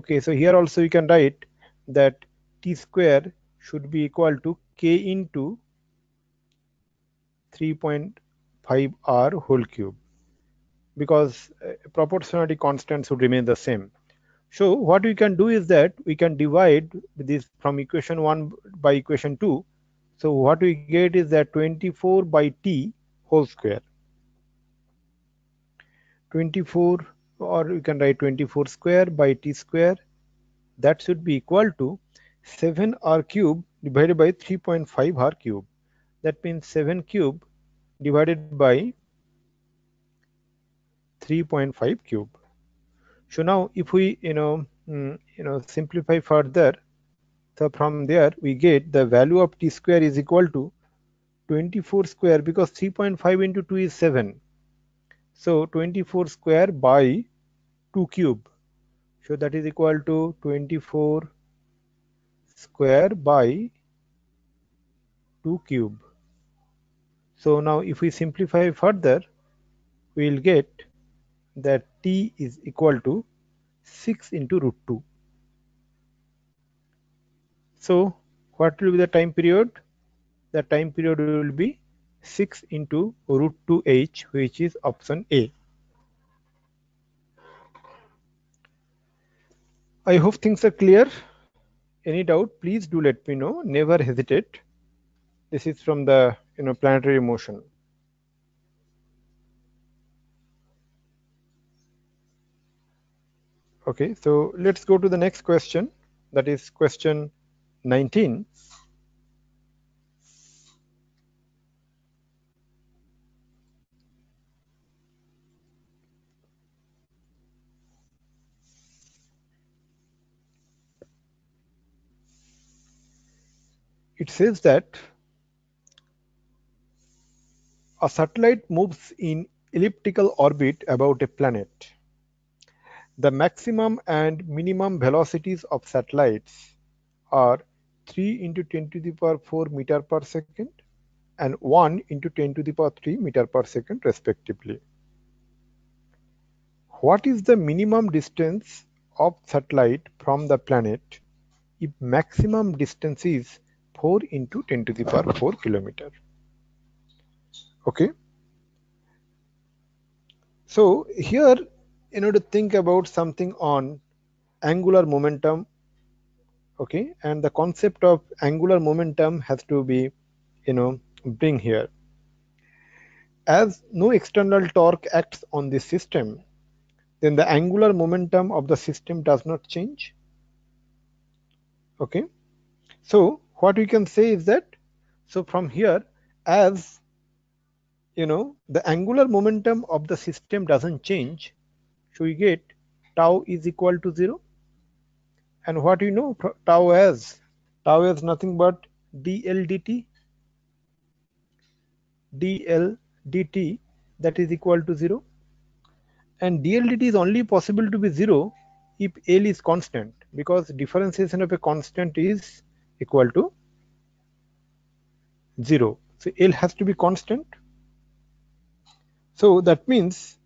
okay so here also you can write that t square should be equal to k into 3.5r whole cube because uh, proportionality constant should remain the same so what we can do is that we can divide this from equation 1 by equation 2. So what we get is that 24 by t whole square. 24 or we can write 24 square by t square that should be equal to 7 r cube divided by 3.5 r cube. That means 7 cube divided by 3.5 cube. So now if we, you know, mm, you know, simplify further, so from there we get the value of t square is equal to 24 square because 3.5 into 2 is 7. So 24 square by 2 cube. So that is equal to 24 square by 2 cube. So now if we simplify further, we will get that t is equal to 6 into root 2. So what will be the time period? The time period will be 6 into root 2h which is option A. I hope things are clear. Any doubt, please do let me know. Never hesitate. This is from the you know planetary motion. Okay, so let's go to the next question. That is question 19. It says that a satellite moves in elliptical orbit about a planet. The maximum and minimum velocities of satellites are 3 into 10 to the power 4 meter per second and 1 into 10 to the power 3 meter per second respectively. What is the minimum distance of satellite from the planet if maximum distance is 4 into 10 to the power 4 kilometer? Okay. So here, you know, to think about something on angular momentum okay and the concept of angular momentum has to be you know bring here as no external torque acts on the system then the angular momentum of the system does not change okay so what we can say is that so from here as you know the angular momentum of the system doesn't change so we get tau is equal to 0 and what you know tau as? Tau is nothing but dl dt. dl dt that is equal to 0. And dl dt is only possible to be 0 if L is constant because differentiation of a constant is equal to 0. So L has to be constant. So that means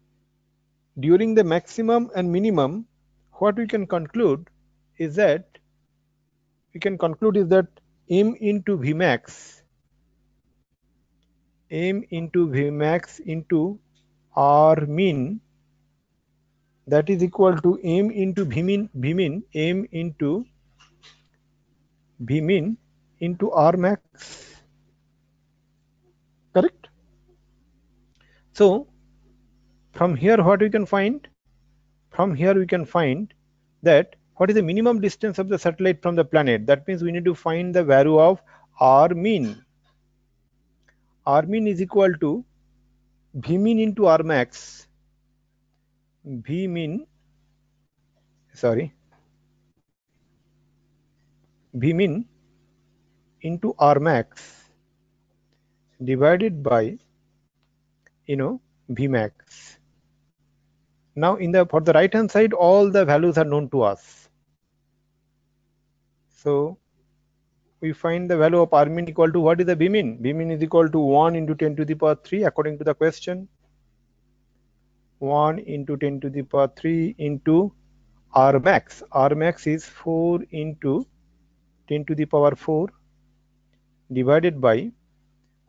during the maximum and minimum what we can conclude is that we can conclude is that m into Vmax m into Vmax into R min that is equal to m into Vmin Vmin m into Vmin into R max correct so from here what we can find from here we can find that what is the minimum distance of the satellite from the planet? That means we need to find the value of R mean. R mean is equal to V mean into R max. V mean, sorry, V min into R max divided by, you know, V max. Now in the for the right hand side, all the values are known to us. So we find the value of R min equal to what is the V min? V min is equal to 1 into 10 to the power 3 according to the question. 1 into 10 to the power 3 into R max. R max is 4 into 10 to the power 4 divided by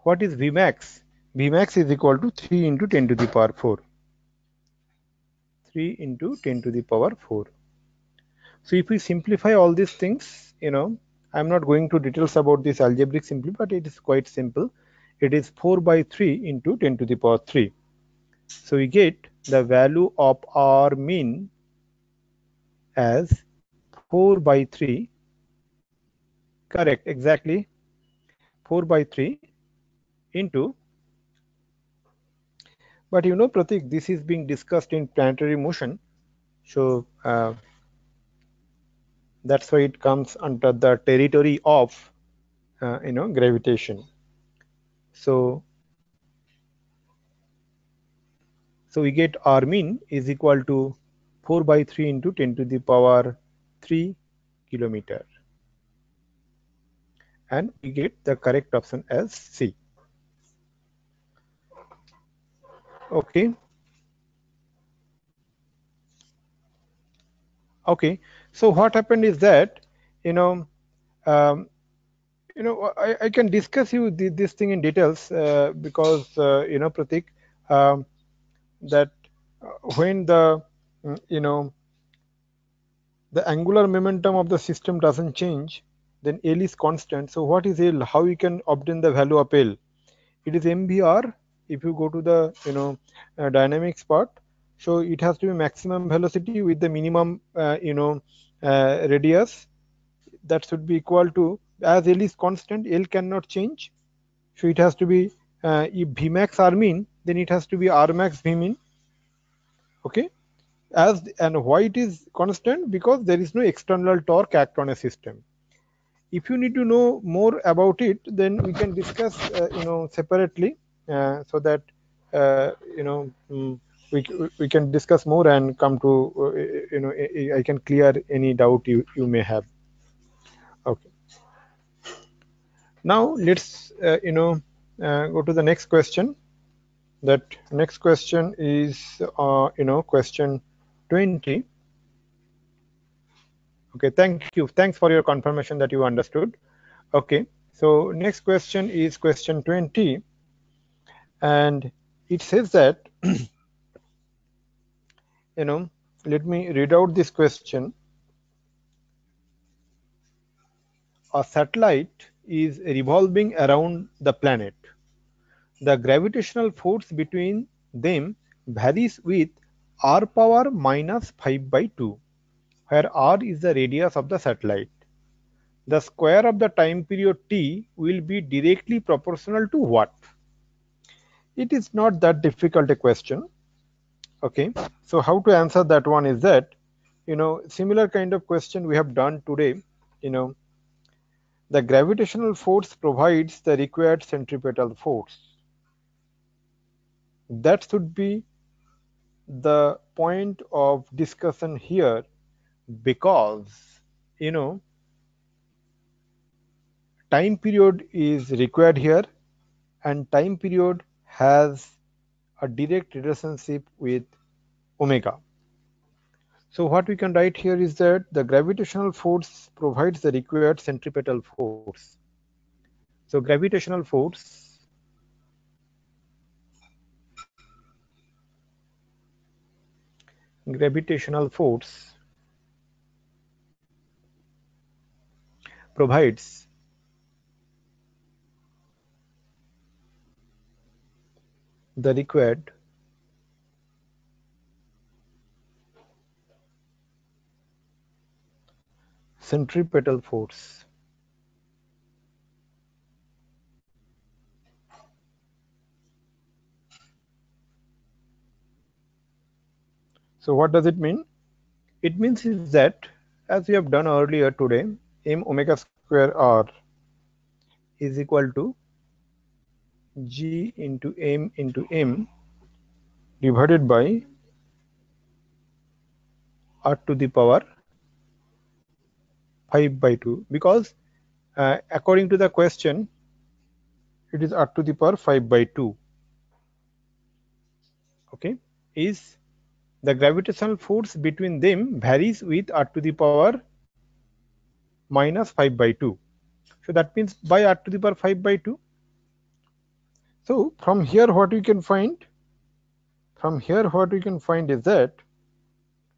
what is Vmax? Vmax is equal to 3 into 10 to the power 4. 3 into 10 to the power 4. So if we simplify all these things, you know, I'm not going to details about this algebraic simply, but it is quite simple. It is 4 by 3 into 10 to the power 3. So we get the value of R min as 4 by 3 correct exactly. 4 by 3 into. But you know Pratik this is being discussed in planetary motion. So uh, that's why it comes under the territory of uh, you know gravitation. So so we get r mean is equal to 4 by 3 into 10 to the power 3 kilometer and we get the correct option as C. Okay. Okay, so what happened is that, you know, um, you know, I, I can discuss you this thing in details uh, because, uh, you know, Pratik, um, that uh, when the, you know, the angular momentum of the system doesn't change, then L is constant. So what is L? How you can obtain the value of L? It is mvr. If you go to the you know uh, dynamics part, so it has to be maximum velocity with the minimum uh, you know uh, radius. That should be equal to as L is constant, L cannot change. So it has to be uh, if Vmax R min, then it has to be R max Vmin. Okay as and why it is constant because there is no external torque act on a system if you need to know more about it then we can discuss uh, you know separately uh, so that uh, you know um, we, we can discuss more and come to uh, you know I can clear any doubt you, you may have. Okay. Now let's uh, you know uh, go to the next question. That next question is you know question 20 okay thank you. Thanks for your confirmation that you understood. Okay so next question is question 20 and it says that (clears throat) you know let me read out this question. A satellite is revolving around the planet. The gravitational force between them varies with r power minus 5 by 2 where r is the radius of the satellite. The square of the time period t will be directly proportional to what? It is not that difficult a question. Okay, so how to answer that one is that, you know, similar kind of question we have done today, you know, the gravitational force provides the required centripetal force. That should be the point of discussion here because you know time period is required here and time period has a direct relationship with omega. So what we can write here is that the gravitational force provides the required centripetal force. So gravitational force gravitational force provides the required centripetal force So what does it mean? It means is that as we have done earlier today, m omega square r is equal to g into m into m divided by r to the power 5 by 2 because uh, according to the question it is r to the power 5 by 2 okay? Is the gravitational force between them varies with r to the power minus 5 by 2. So that means by r to the power 5 by 2. So from here what we can find, from here what we can find is that,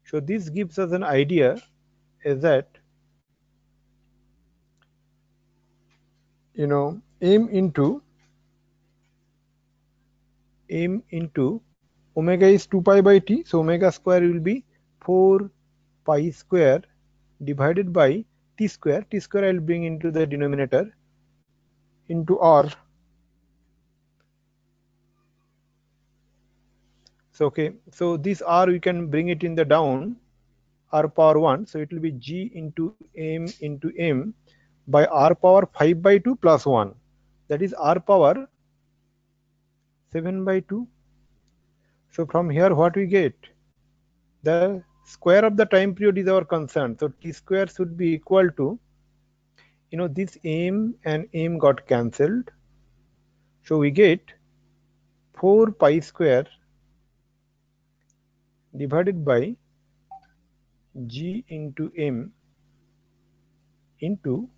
so this gives us an idea is that, you know, m into m into omega is 2 pi by t so omega square will be 4 pi square divided by t square t square I will bring into the denominator into r. So okay so this r we can bring it in the down r power 1 so it will be g into m into m by r power 5 by 2 plus 1 that is r power 7 by 2 so from here what we get? The square of the time period is our concern. So t square should be equal to, you know, this m and m got cancelled. So we get 4 pi square divided by g into m into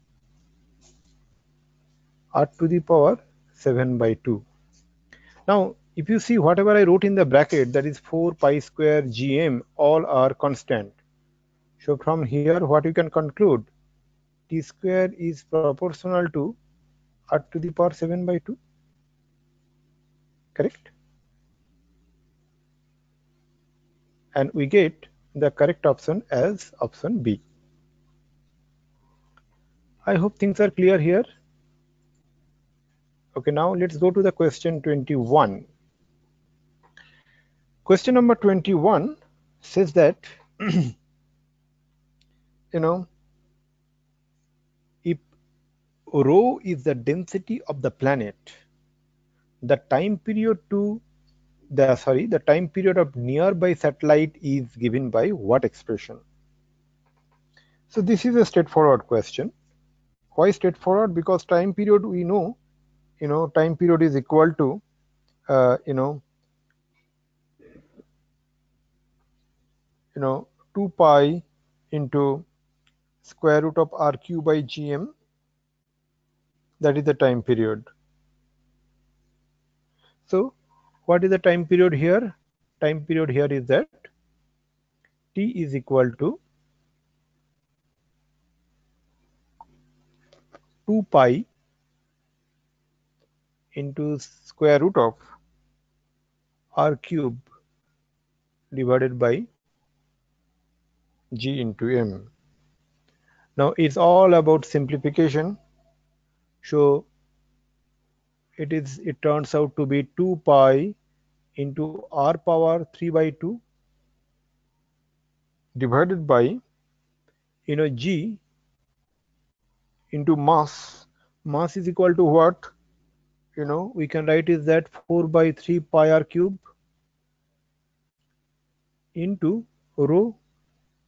r to the power 7 by 2. Now if you see whatever I wrote in the bracket that is 4 pi square gm all are constant So from here, what you can conclude, t square is proportional to r to the power 7 by 2, correct? And we get the correct option as option B. I hope things are clear here. Okay, now let's go to the question 21. Question number 21 says that, (clears throat) you know, if rho is the density of the planet, the time period to the sorry the time period of nearby satellite is given by what expression? So this is a straightforward question. Why straightforward? Because time period we know you know time period is equal to uh, you know you know 2 pi into square root of r cube by gm that is the time period so what is the time period here? Time period here is that t is equal to 2 pi into square root of r cube divided by g into m. Now it's all about simplification. So it is it turns out to be 2 pi into r power 3 by 2 divided by you know g into mass mass is equal to what you know we can write is that 4 by 3 pi r cube into rho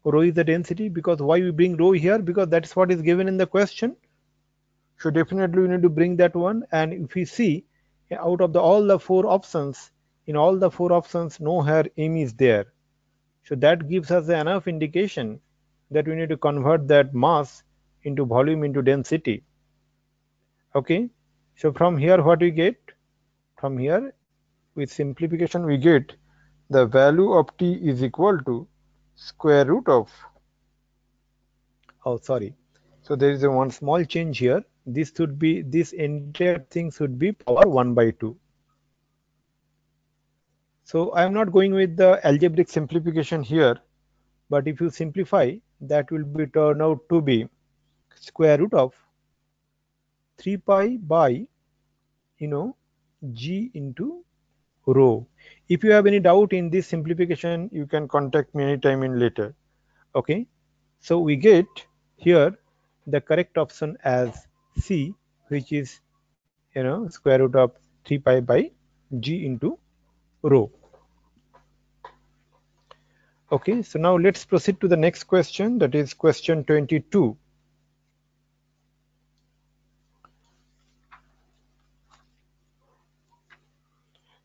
rho is the density because why we bring rho here because that's what is given in the question so definitely we need to bring that one and if we see out of the all the four options, in all the four options no nowhere m is there. So that gives us enough indication that we need to convert that mass into volume into density. Okay. So from here what we get? From here with simplification we get the value of t is equal to square root of oh sorry. so there is a one small change here. This should be this entire thing should be power 1 by 2 so i am not going with the algebraic simplification here but if you simplify that will be turn out to be square root of 3 pi by you know g into rho if you have any doubt in this simplification you can contact me anytime in later okay so we get here the correct option as c which is you know square root of 3 pi by g into rho. Okay, so now let's proceed to the next question that is question 22.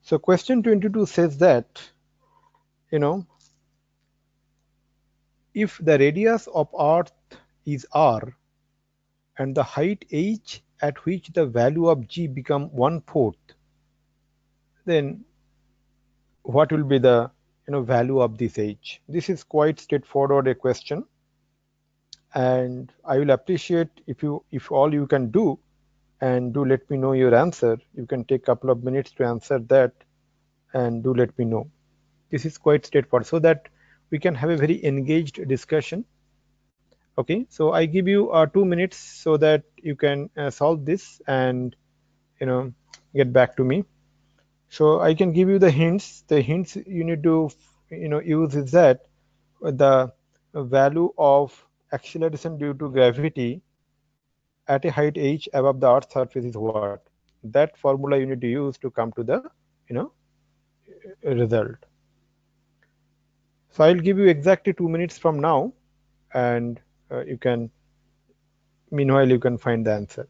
So question 22 says that, you know, if the radius of earth is r and the height h at which the value of g become one fourth then what will be the you know value of this h? This is quite straightforward a question. And i will appreciate if you if all you can do and do let me know your answer. You can take a couple of minutes to answer that and do let me know. This is quite straightforward. So that we can have a very engaged discussion. Okay so i give you uh, two minutes so that you can uh, solve this and you know get back to me. So i can give you the hints. The hints you need to you know use is that the value of acceleration due to gravity at a height h above the earth's surface is what? That formula you need to use to come to the you know result. So i'll give you exactly two minutes from now and uh, you can meanwhile you can find the answer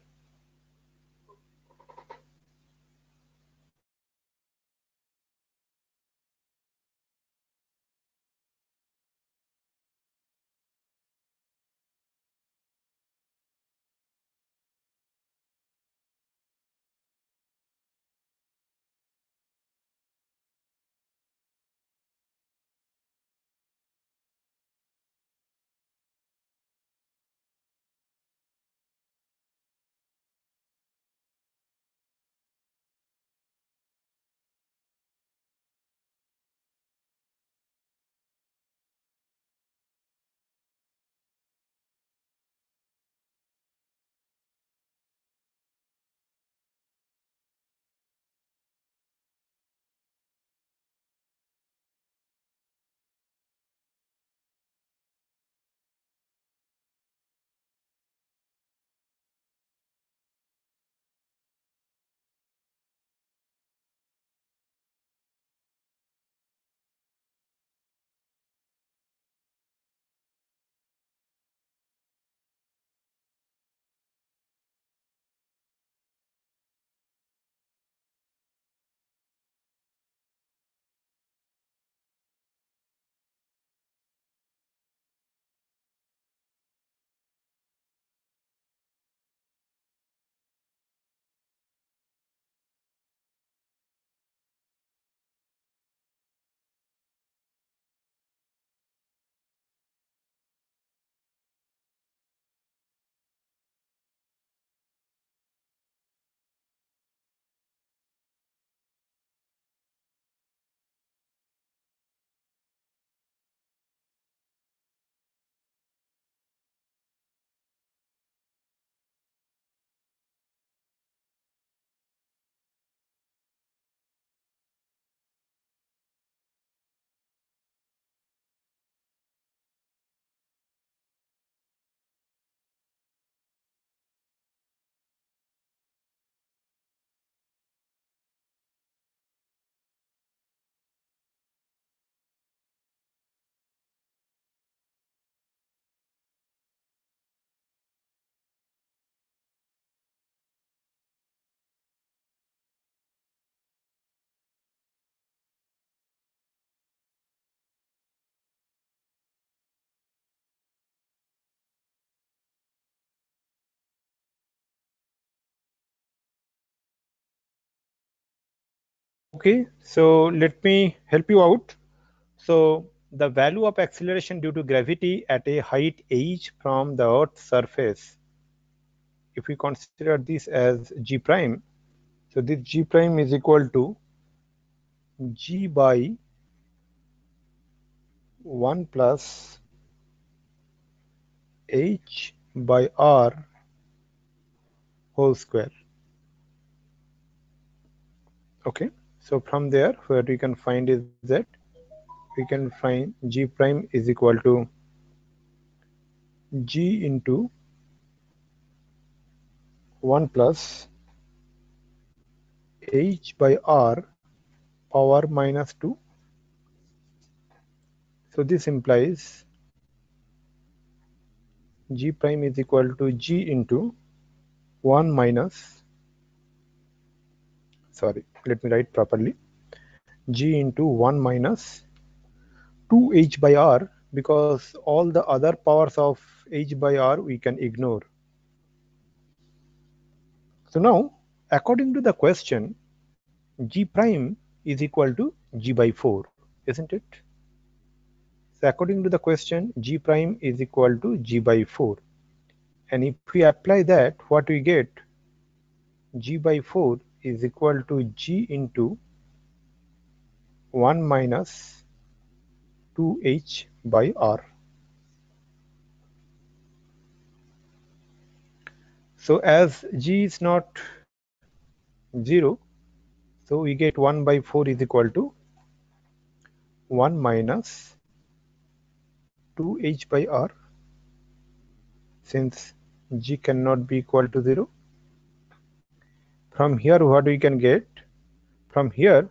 Okay, so let me help you out. So the value of acceleration due to gravity at a height h from the Earth's surface, if we consider this as g prime, so this g prime is equal to g by 1 plus h by r whole square. Okay, so from there, what we can find is that we can find g prime is equal to g into 1 plus h by r power minus 2 so this implies g prime is equal to g into 1 minus sorry let me write properly g into 1 minus 2h by r because all the other powers of h by r we can ignore so now according to the question g prime is equal to g by 4 isn't it so according to the question, g prime is equal to g by 4. And if we apply that, what we get? g by 4 is equal to g into 1 minus 2h by r. So as g is not 0, so we get 1 by 4 is equal to 1 minus 2h by r since g cannot be equal to 0 from here what we can get? From here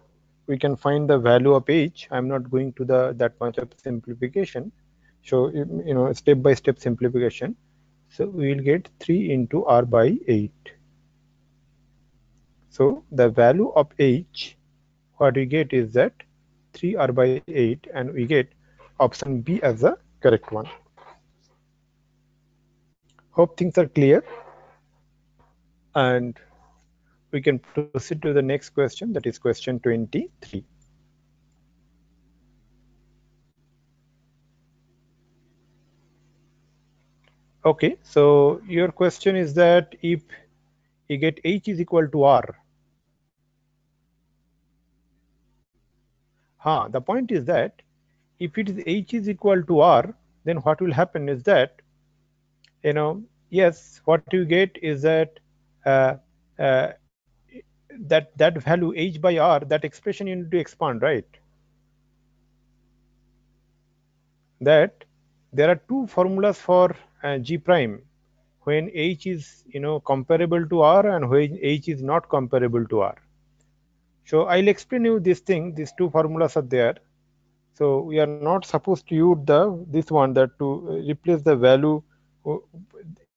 we can find the value of h i'm not going to the that much of simplification. So you know step by step simplification. So we will get 3 into r by 8 so the value of h what we get is that 3 r by 8 and we get option b as the correct one. Hope things are clear. And we can proceed to the next question, that is question 23. Okay, so your question is that if you get H is equal to R, huh, the point is that if it is h is equal to r then what will happen is that you know yes what you get is that uh, uh, that that value h by r that expression you need to expand right? That there are two formulas for uh, g prime. When h is you know comparable to r and when h is not comparable to r. So i'll explain you this thing. These two formulas are there. So we are not supposed to use the this one that to replace the value uh,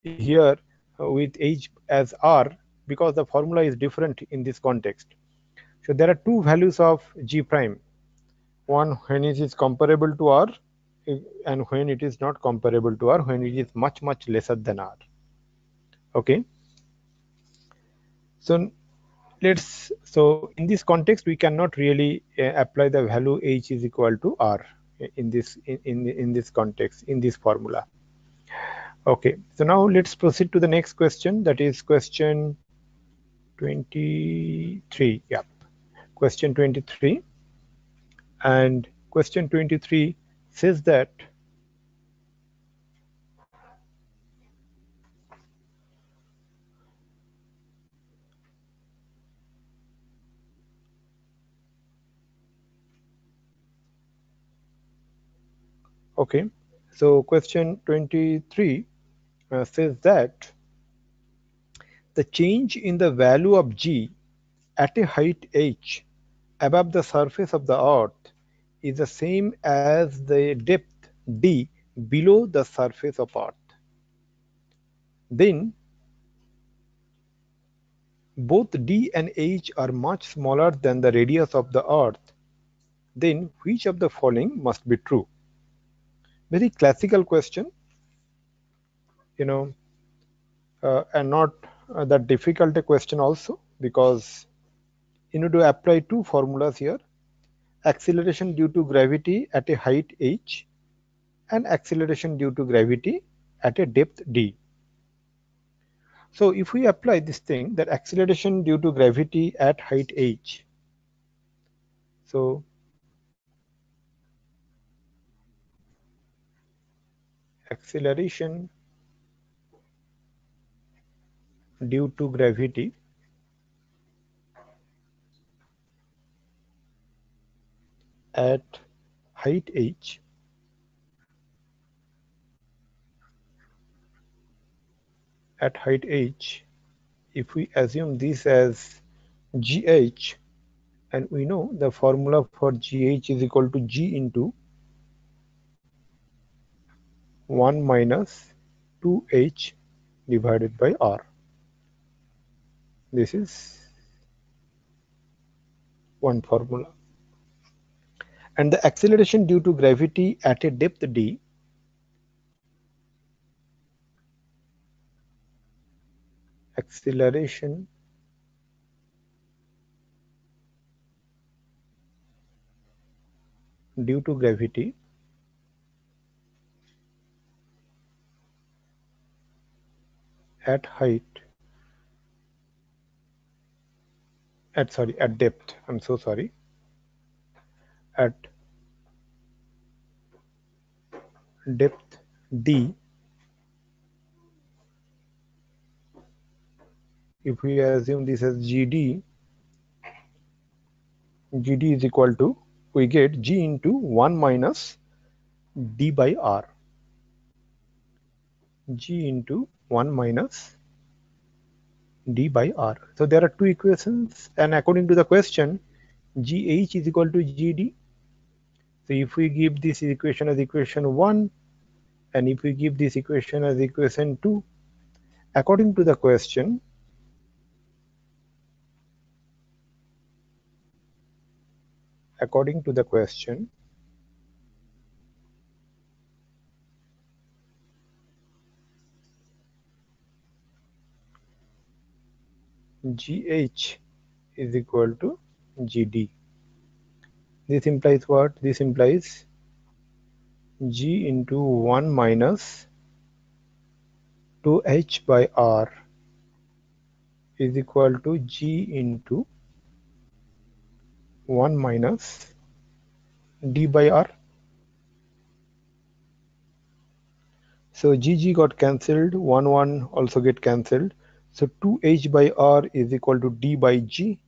here with h as r because the formula is different in this context. So there are two values of g prime. One when it is comparable to r and when it is not comparable to r when it is much much lesser than r. Okay. So let's so in this context we cannot really uh, apply the value h is equal to r in this in, in in this context in this formula okay so now let's proceed to the next question that is question 23 yeah. Question 23 and question 23 says that Okay, so question 23 uh, says that the change in the value of g at a height h above the surface of the earth is the same as the depth d below the surface of earth. Then both d and h are much smaller than the radius of the earth. Then which of the following must be true? very classical question you know uh, and not uh, that difficult a question also because you need to apply two formulas here acceleration due to gravity at a height h and acceleration due to gravity at a depth d. So if we apply this thing that acceleration due to gravity at height h so acceleration due to gravity. At height h at height h if we assume this as gh and we know the formula for gh is equal to g into 1 minus 2h divided by r this is one formula. And the acceleration due to gravity at a depth d acceleration due to gravity at height at sorry at depth. I'm so sorry. At depth d if we assume this as gd gd is equal to we get g into 1 minus d by r. g into 1 minus d by r. So there are two equations and according to the question gh is equal to gd so if we give this equation as equation 1 and if we give this equation as equation 2 according to the question according to the question GH is equal to GD. This implies what? This implies G into 1 minus 2H by R is equal to G into 1 minus d by r. So GG got cancelled, 1 1 also get cancelled. So 2h by r is equal to d by g.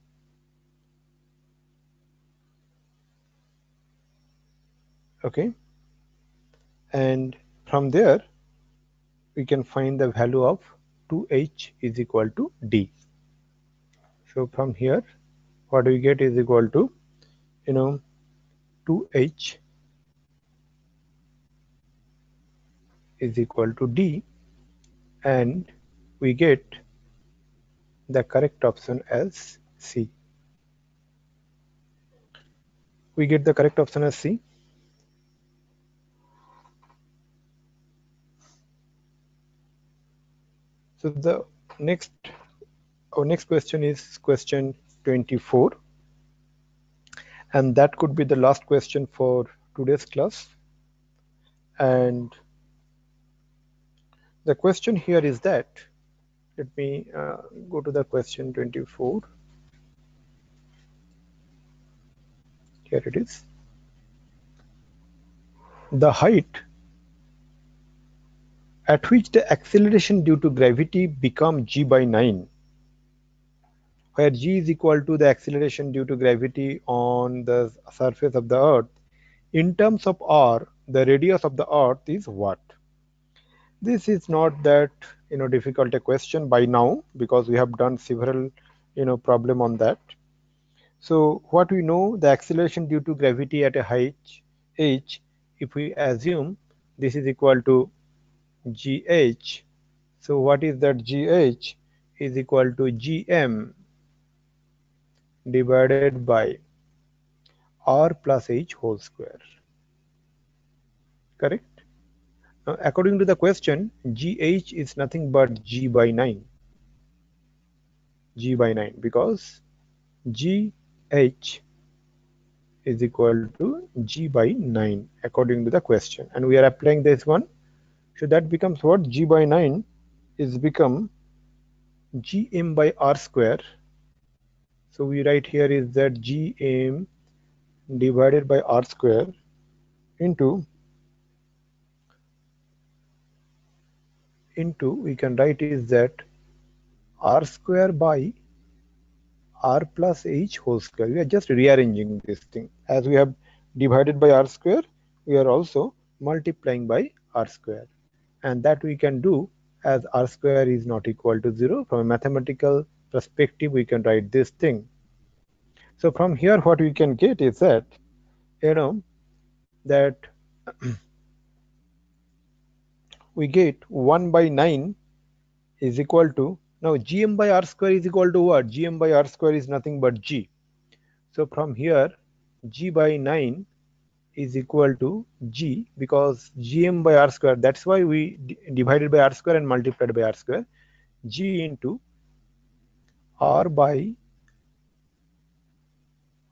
Okay. And from there, we can find the value of 2h is equal to d. So from here, what we get is equal to you know 2h is equal to d and we get the correct option as C. We get the correct option as C. So the next our next question is question 24 and that could be the last question for today's class and the question here is that let me uh, go to the question 24 here it is. The height at which the acceleration due to gravity become g by 9 where g is equal to the acceleration due to gravity on the surface of the earth in terms of r the radius of the earth is what? This is not that you know difficult a question by now because we have done several you know problem on that so what we know the acceleration due to gravity at a height h if we assume this is equal to gh so what is that gh is equal to gm divided by r plus h whole square. Correct? Now, according to the question, gh is nothing but g by 9. g by 9 because gh is equal to g by 9 according to the question. And we are applying this one. So that becomes what? G by 9 is become gm by r square. So we write here is that gm divided by r square into into we can write is that r square by r plus h whole square. We are just rearranging this thing. As we have divided by r square, we are also multiplying by r square. And that we can do as r square is not equal to 0. From a mathematical perspective, we can write this thing. So from here, what we can get is that, you know, that (clears throat) we get 1 by 9 is equal to now gm by r square is equal to what? gm by r square is nothing but g. So from here g by 9 is equal to g because gm by r square that's why we divided by r square and multiplied by r square g into r by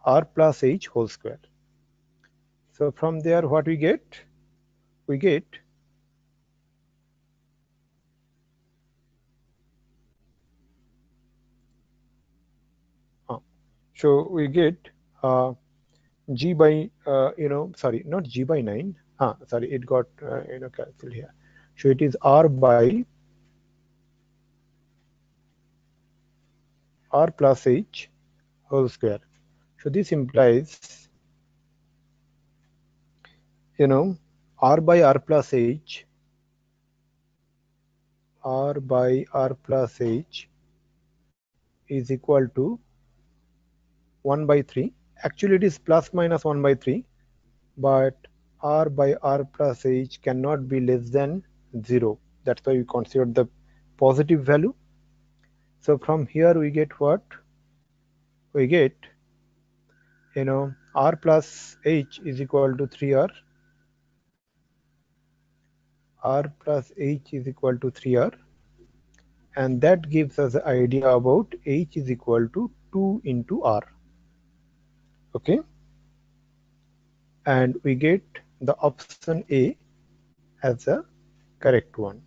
r plus h whole square. So from there what we get? We get So we get uh, g by uh, you know sorry not g by 9 ah sorry it got uh, you know cancelled here. So it is r by r plus h whole square. So this implies you know r by r plus h r by r plus h is equal to 1 by 3 actually it is plus minus 1 by 3 but r by r plus h cannot be less than 0 that's why we consider the positive value. So from here we get what? We get you know r plus h is equal to 3r r. plus h is equal to 3r and that gives us the idea about h is equal to 2 into r okay. And we get the option A as the correct one.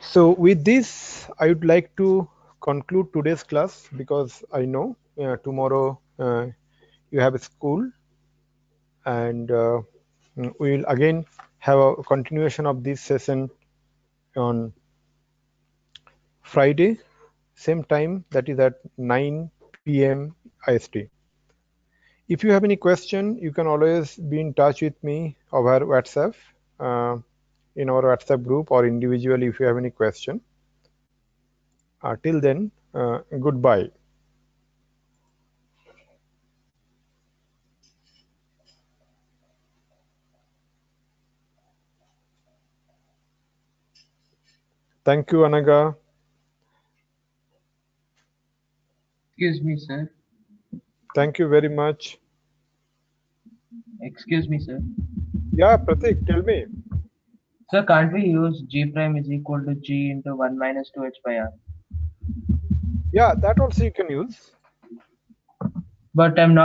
So with this I would like to conclude today's class because I know uh, tomorrow uh, you have a school and uh, we will again have a continuation of this session on Friday same time that is at 9 p.m. IST. If you have any question, you can always be in touch with me over WhatsApp uh, in our WhatsApp group or individually if you have any question. Uh, till then, uh, goodbye. Thank you, Anaga. Excuse me, sir. Thank you very much. Excuse me, sir. Yeah, Pratik, tell me. Sir, can't we use g prime is equal to g into 1 minus 2h by r? Yeah, that also you can use. But I'm not